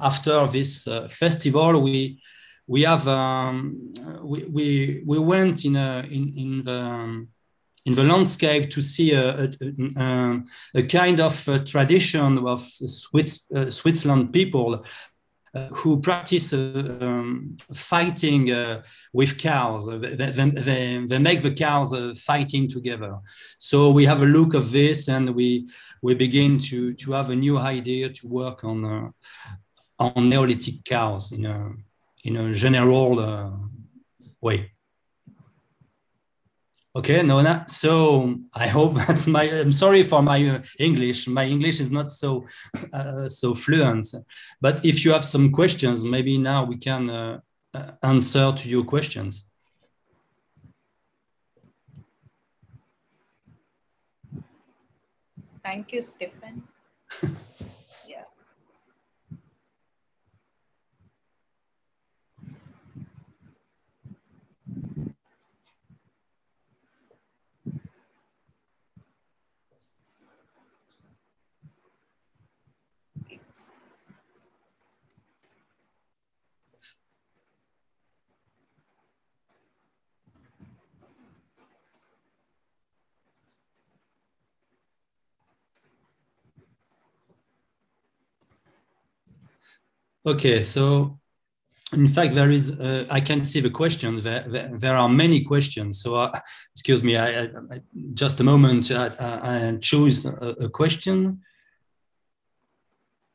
after this festival we we have um, we, we we went in a, in in the um, in the landscape to see a, a, a, a kind of uh, tradition of Swiss, uh, Switzerland people uh, who practice uh, um, fighting uh, with cows. They, they, they, make the cows fighting together. So we have a look of this and we, we begin to, to have a new idea to work on, on Neolithic cows in a, in a general way. Okay, Nona. So I hope that's my. I'm sorry for my uh, English. My English is not so uh, so fluent. But if you have some questions, maybe now we can uh, uh answer to your questions. Thank you, Stefan. Okay, so in fact, there is, uh, I can see the questions. There, there, there are many questions. So, uh, excuse me, I, I, just a moment, I, I choose a, a, question.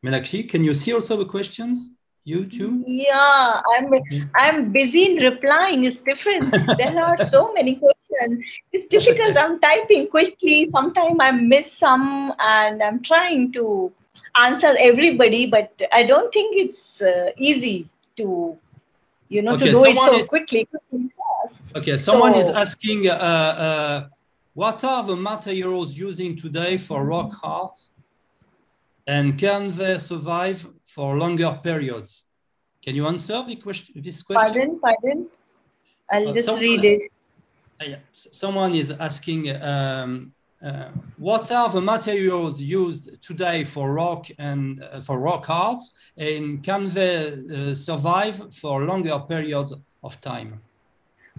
Meenakshi, can you see also the questions? You too? Yeah, I'm, I'm busy in replying. It's different. there are so many questions. It's difficult. I'm typing quickly. Sometimes I miss some and I'm trying to answer everybody, but I don't think it's uh, easy to, you know, okay, to do it so is, quickly. Okay, someone so, is asking, uh, uh, what are the materials using today for rock art, and can they survive for longer periods? Can you answer the question, this question? Pardon, pardon. I'll uh, just someone, read it. Uh, someone is asking, um, uh, what are the materials used today for rock and uh, for rock art and can they uh, survive for longer periods of time?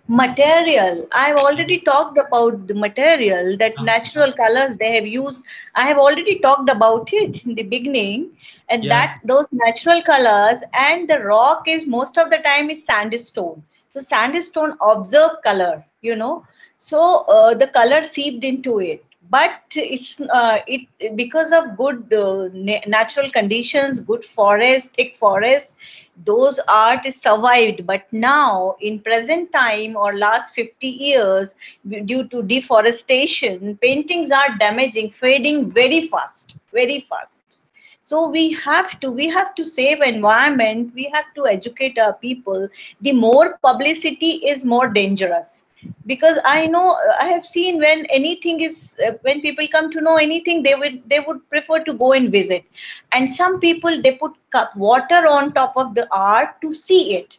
Material. I've already talked about the material that ah. natural colors they have used. I have already talked about it in the beginning. And yes. that those natural colors and the rock is most of the time is sandstone. So sandstone observe color you know. So uh, the color seeped into it but it's uh, it because of good uh, natural conditions good forest thick forest those art is survived. But now in present time or last 50 years due to deforestation paintings are damaging fading very fast very fast. So we have to we have to save environment we have to educate our people. The more publicity is more dangerous because i know i have seen when anything is uh, when people come to know anything they would they would prefer to go and visit. And some people they put water on top of the art to see it.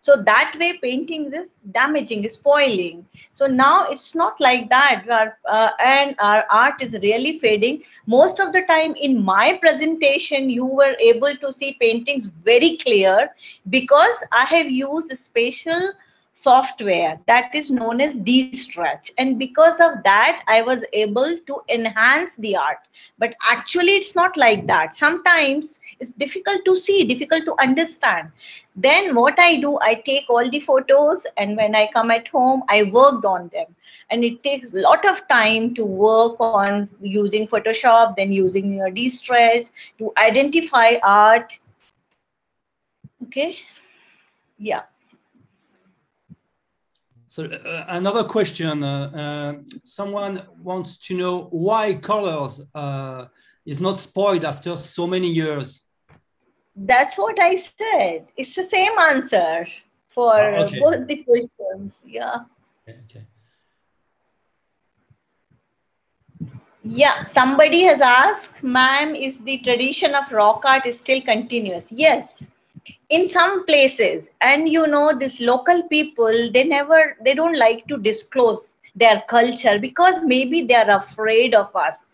So that way paintings is damaging is spoiling. So now it's not like that. Our, uh, and our art is really fading. Most of the time in my presentation you were able to see paintings very clear because i have used special software that is known as D-Stretch. And because of that, I was able to enhance the art. But actually, it's not like that. Sometimes it's difficult to see, difficult to understand. Then what I do, I take all the photos and when I come at home, I worked on them. And it takes a lot of time to work on using Photoshop, then using your D-Stretch to identify art. Okay. Yeah. So uh, another question, uh, uh, someone wants to know why colors uh, is not spoiled after so many years. That's what I said. It's the same answer for oh, okay. both the questions. Yeah. Okay, okay. Yeah, somebody has asked, ma'am, is the tradition of rock art still continuous? Yes, in some places and you know this local people they never they don't like to disclose their culture because maybe they are afraid of us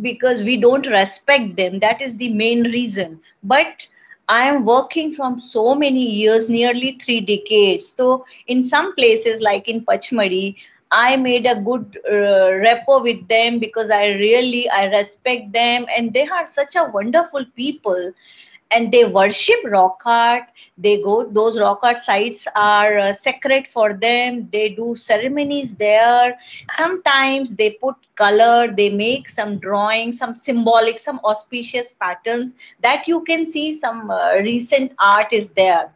because we don't respect them. That is the main reason. But i am working from so many years nearly 3 decades. So in some places like in Pachmarhi I made a good uh, repo with them because I really I respect them and they are such a wonderful people and they worship rock art. They go those rock art sites are uh, sacred for them. They do ceremonies there. Sometimes they put color they make some drawing some symbolic some auspicious patterns that you can see some uh, recent art is there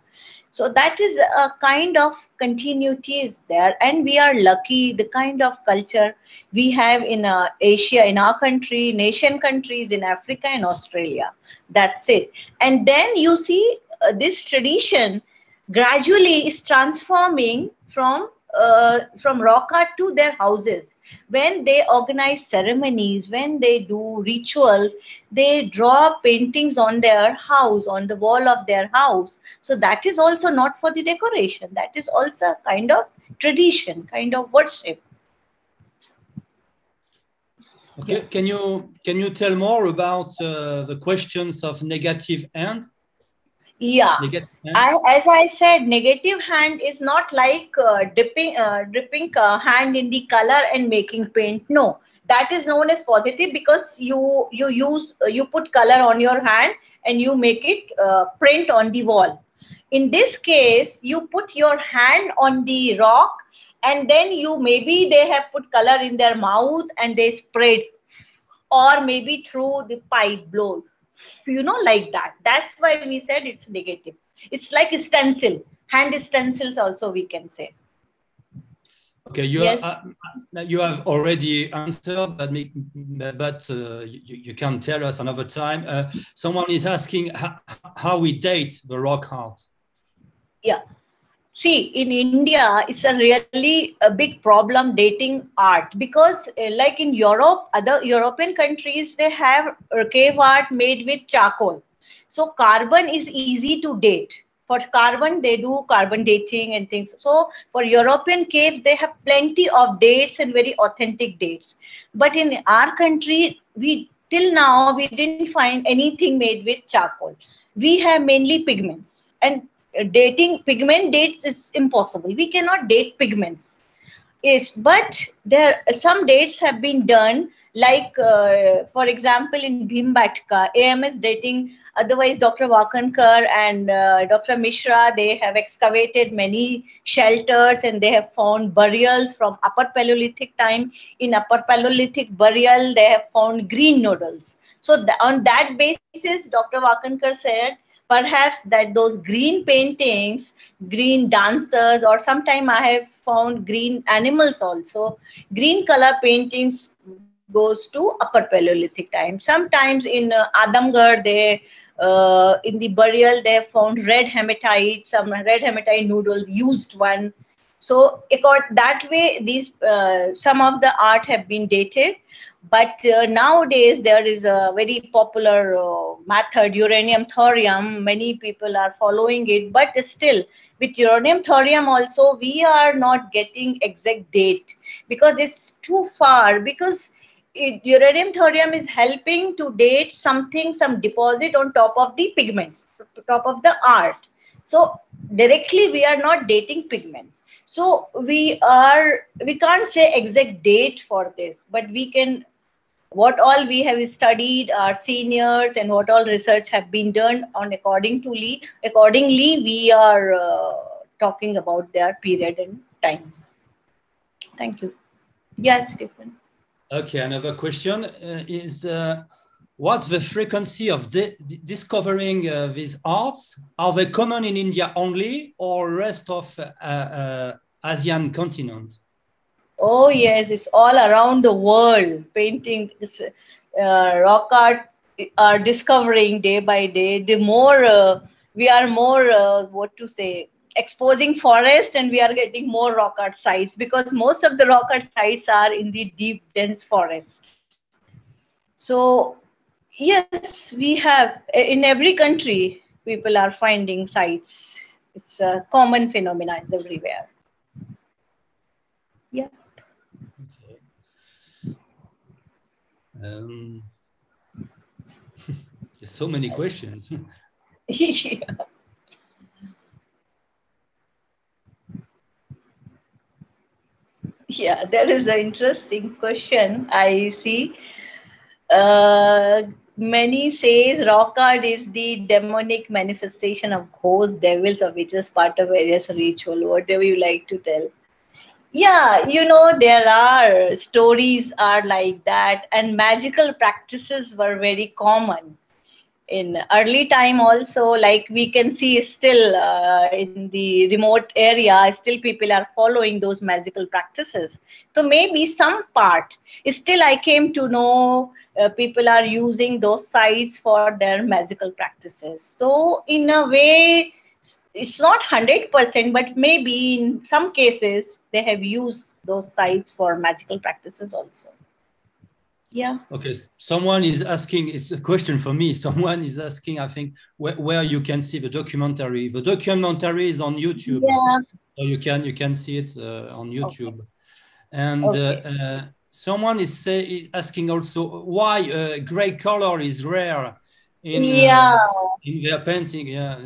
so that is a kind of continuity is there. And we are lucky the kind of culture we have in uh, asia in our country nation countries in africa and australia. That's it. And then you see uh, this tradition gradually is transforming from uh, from rock art to their houses. When they organize ceremonies when they do rituals they draw paintings on their house on the wall of their house. So that is also not for the decoration. That is also a kind of tradition kind of worship. Okay, can you can you tell more about uh, the questions of negative hand? Yeah, I, as I said, negative hand is not like uh, dipping uh, dipping uh, hand in the color and making paint. No, that is known as positive because you you use uh, you put color on your hand and you make it uh, print on the wall. In this case, you put your hand on the rock and then you maybe they have put color in their mouth and they sprayed or maybe through the pipe blow you know like that that's why we said it's negative it's like a stencil hand stencils also we can say Okay, you, Yes. uh, you have already answered, but, me, but uh, you, you can tell us another time. Uh, someone is asking how, how we date the rock art. yeah see in india it's a really a big problem dating art because uh, like in europe other european countries they have cave art made with charcoal. So carbon is easy to date. For carbon they do carbon dating and things. So for european caves they have plenty of dates and very authentic dates. But in our country we till now we didn't find anything made with charcoal. We have mainly pigments. And dating pigment dates is impossible. We cannot date pigments. Yes but there some dates have been done like uh, for example in Bhimbetka ams dating otherwise dr wakankar and uh, dr mishra they have excavated many shelters and they have found burials from upper paleolithic time. In upper paleolithic burial they have found green nodules. So th- on that basis dr wakankar said perhaps that those green paintings green dancers or sometime i have found green animals also. Green color paintings goes to upper paleolithic time. Sometimes in uh, adamgarh they uh, in the burial they found red hematite some red hematite nodules used one. So that way these uh, some of the art have been dated but uh, nowadays there is a very popular uh, method uranium thorium. Many people are following it but still with uranium thorium also we are not getting exact date because it's too far because it, uranium thorium is helping to date something some deposit on top of the pigments top of the art. So directly we are not dating pigments. So we are we can't say exact date for this but we can what all we have studied our seniors and what all research have been done on according to lee accordingly we are uh, talking about their period and times thank you yes stephen Okay, another question uh, is uh, what's the frequency of di- discovering uh, these arts? Are they common in India only or rest of uh, uh, Asian continent? Oh yes, it's all around the world. Painting, uh, rock art are discovering day by day. The more uh, we are more, uh, what to say, exposing forest, and we are getting more rock art sites because most of the rock art sites are in the deep, dense forest. So yes, we have in every country people are finding sites. It's a common phenomenon everywhere. Yeah. Um, there's so many questions. yeah. Yeah, that is an interesting question. I see. Uh, many says rock art is the demonic manifestation of ghosts, devils, or which is part of various ritual. Whatever you like to tell. Yeah, you know there are stories are like that, and magical practices were very common. In early time also like we can see still uh, in the remote area still people are following those magical practices. So maybe some part still i came to know uh, people are using those sites for their magical practices. So in a way it's not 100% but maybe in some cases they have used those sites for magical practices also. Yeah. Okay someone is asking it's a question for me. Someone is asking i think where, where you can see the documentary. The documentary is on youtube. Yeah. So you can you can see it uh, on youtube. Okay. and okay. uh, uh, someone is say, asking also why uh, gray color is rare in yeah. in their painting yeah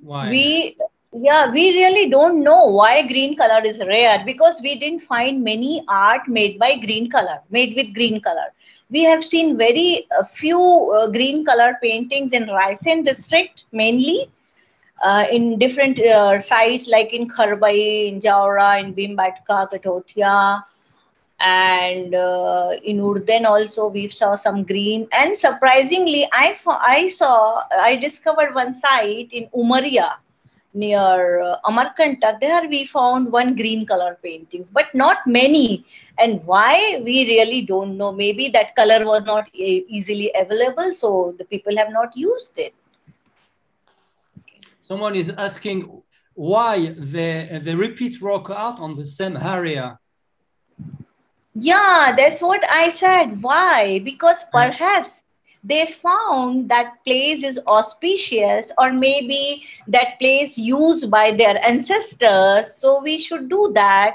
why? We yeah we really don't know why green color is rare because we didn't find many art made by green color made with green color. We have seen very uh, few uh, green color paintings in Raisen district mainly uh, in different uh, sites like in Kharbai, in Jaora, in Bhimbetka, Kathotia, and uh, in Urden also we saw some green. And surprisingly, I, I saw, I discovered one site in Umaria, near uh, Amarkantak, there we found one green color paintings, but not many. And why we really don't know. Maybe that color was not e easily available, so the people have not used it. Someone is asking why they, they repeat rock art on the same area. Yeah, that's what I said. Why? Because perhaps they found that place is auspicious or maybe that place used by their ancestors so we should do that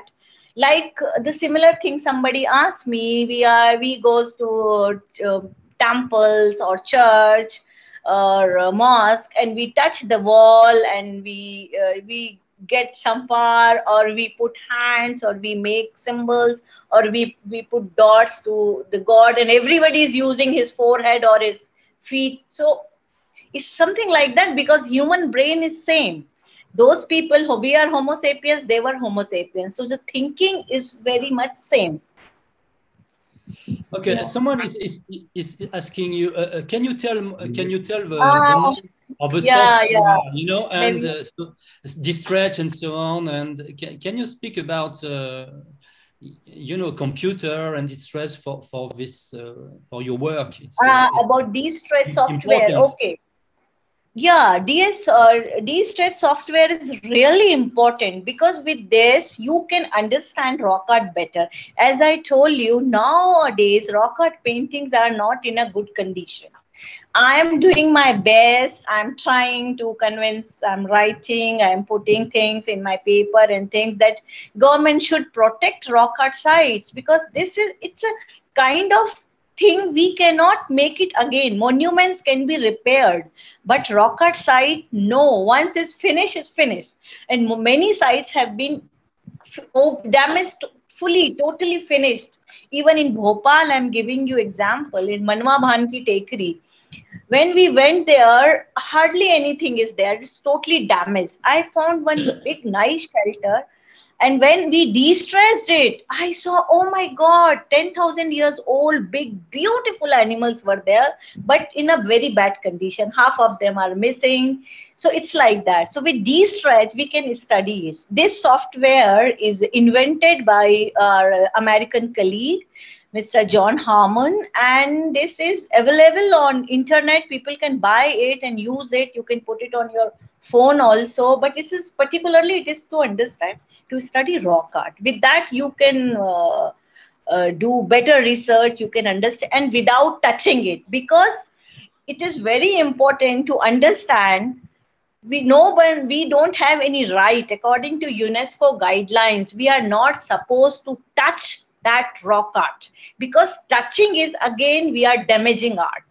like the similar thing somebody asked me we are we goes to uh, temples or church or mosque and we touch the wall and we uh, we get sampar or we put hands or we make symbols or we, we put dots to the god and everybody is using his forehead or his feet. So it's something like that because human brain is same. Those people who we are homo sapiens, they were homo sapiens. So the thinking is very much same. Okay, yeah. someone is, is is asking you. Uh, uh can you tell? Uh, can you tell the, uh, the of a yeah, soft, yeah. you know, and uh, so, stretch and so on. And can, can you speak about, uh, you know, computer and stretch for for this uh, for your work? It's, uh, about stretch software. Important. Okay. Yeah, DS uh, stretch software is really important because with this you can understand rock art better. As I told you, nowadays rock art paintings are not in a good condition I'm doing my best. I'm trying to convince, I'm writing, I'm putting things in my paper and things that government should protect rock art sites because this is, it's a kind of thing we cannot make it again. Monuments can be repaired, but rock art site, no. Once it's finished, it's finished. And many sites have been damaged fully, totally finished. Even in Bhopal, I'm giving you example, in Manwa Bhanki Tekri, when we went there hardly anything is there. It's totally damaged. I found one big nice shelter. And when we de-stressed it i saw oh my god 10000 years old big beautiful animals were there but in a very bad condition. Half of them are missing. So it's like that. So with DStretch we can study it. This software is invented by our american colleague Mr. Jon Harman, and this is available on internet. People can buy it and use it. You can put it on your phone also. But this is particularly it is to understand to study rock art. With that, you can uh, uh, do better research. You can understand and without touching it because it is very important to understand we know when we don't have any right according to unesco guidelines we are not supposed to touch that rock art. Because touching is again we are damaging art.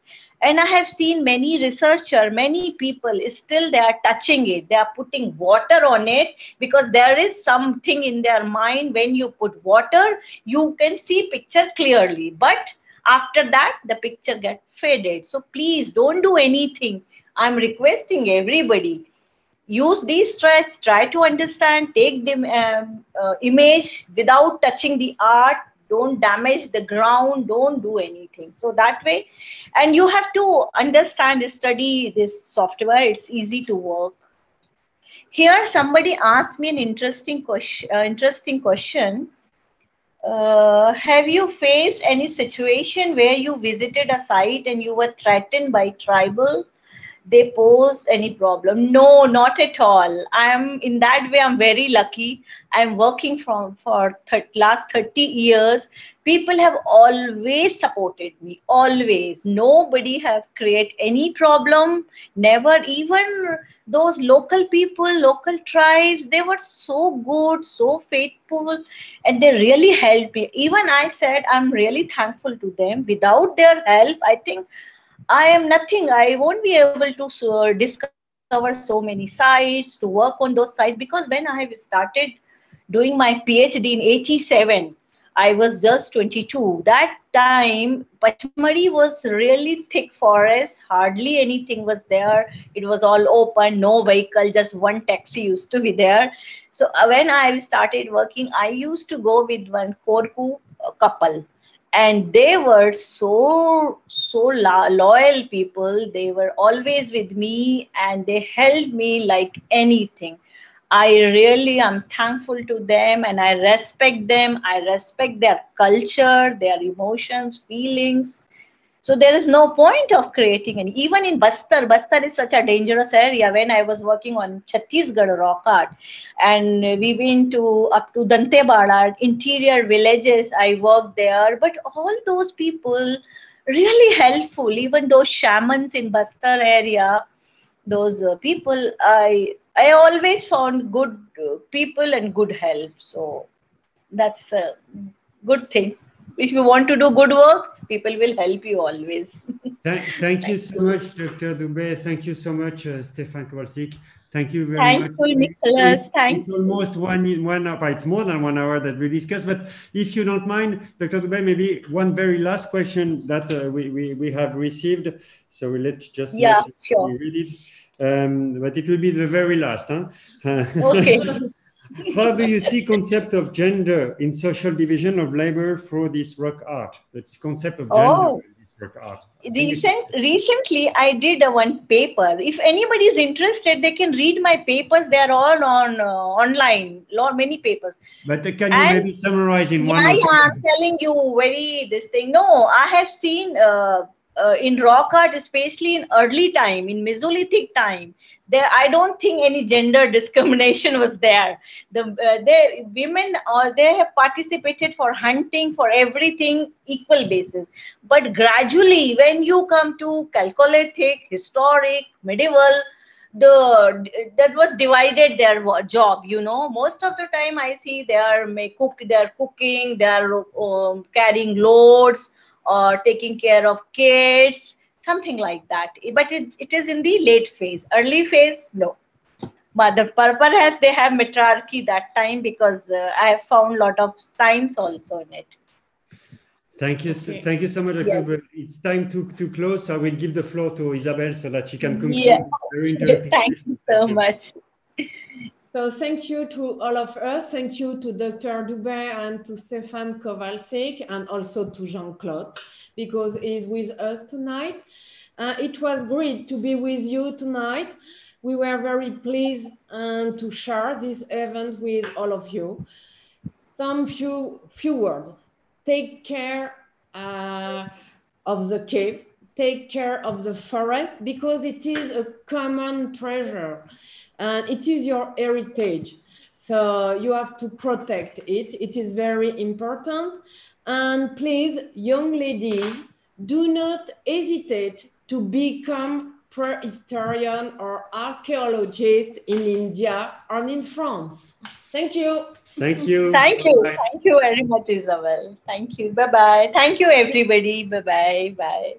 And i have seen many researcher many people still they are touching it. They are putting water on it because there is something in their mind. When you put water you can see picture clearly. But after that the picture get faded. So please don't do anything. I'm requesting everybody use DStretch try to understand take the um, uh, image without touching the art. Don't damage the ground. Don't do anything. So that way and you have to understand study this software. It's easy to work. Here somebody asked me an interesting question uh, interesting question. Uh, have you faced any situation where you visited a site and you were threatened by tribal they pose any problem? No not at all. I'm in that way i'm very lucky. I'm working from for th- last 30 years. People have always supported me always. Nobody have create any problem. Never even those local people local tribes they were so good so faithful and they really helped me. Even i said i'm really thankful to them. Without their help i think I am nothing. I won't be able to uh, discover so many sites, to work on those sites, because when I have started doing my PhD in 87, I was just 22. That time, Pachmarhi was really thick forest. Hardly anything was there. It was all open, no vehicle, just one taxi used to be there. So uh, when I started working, I used to go with one Korku couple and they were so so loyal people. They were always with me and they held me like anything. I really am thankful to them and i respect them. I respect their culture their emotions feelings so there is no point of creating any. Even in Bastar, Bastar is such a dangerous area. When I was working on Chhattisgarh rock art, and we went to up to Dantewada, interior villages. I worked there, but all those people really helpful. Even those shamans in Bastar area, those uh, people, I I always found good uh, people and good help. So that's a good thing. If you want to do good work, people will help you always. thank, thank you so much, Dr. Dubey. Thank you so much, uh, Stefan Kowalczyk. Thank you very Thank much. You, Nicholas. It's, Thank it's almost one one hour. It's more than one hour that we discussed. But if you don't mind, Dr. Dubey, maybe one very last question that uh, we, we we have received. So we let's just yeah, sure. read it. Um, but it will be the very last, huh? Okay. How do you see concept of gender in social division of labor for this rock art? That's concept of gender oh. in this rock art. Recent, recently, I did a one paper. If anybody is interested, they can read my papers. They are all on uh, online. Lot many papers. But uh, can you and maybe summarize in one? Yeah, I'm telling you very this thing. No, I have seen. Uh, uh, in rock art, especially in early time, in Mesolithic time, there I don't think any gender discrimination was there. The uh, they, women uh, they have participated for hunting for everything equal basis. But gradually, when you come to Chalcolithic, historic, medieval, the that was divided their job you know most of the time i see they are make cook they're cooking they're um, carrying loads or taking care of kids, something like that. But it, it is in the late phase. Early phase, no. But the, perhaps they have matriarchy that time because uh, I have found a lot of signs also in it. Thank you. Okay. Thank you so much. Yes. It's time to, to close. I will give the floor to Isabel so that she can conclude. Yeah. Very interesting. Thank you so much. So thank you to all of us. Thank you to Dr. Dubey and to Stefan Kowalczyk and also to Jean Clottes because he's with us tonight. Uh, it was great to be with you tonight. We were very pleased and to share this event with all of you. Some few, few words. Take care uh, of the cave. Take care of the forest because it is a common treasure and it is your heritage. So you have to protect it. It is very important. And please, young ladies, do not hesitate to become prehistorian or archaeologist in India or in France. Thank you. Thank you. Thank you. Bye. Thank you very much, Isabel. Thank you. Bye-bye. Thank you, everybody. Bye-bye. Bye.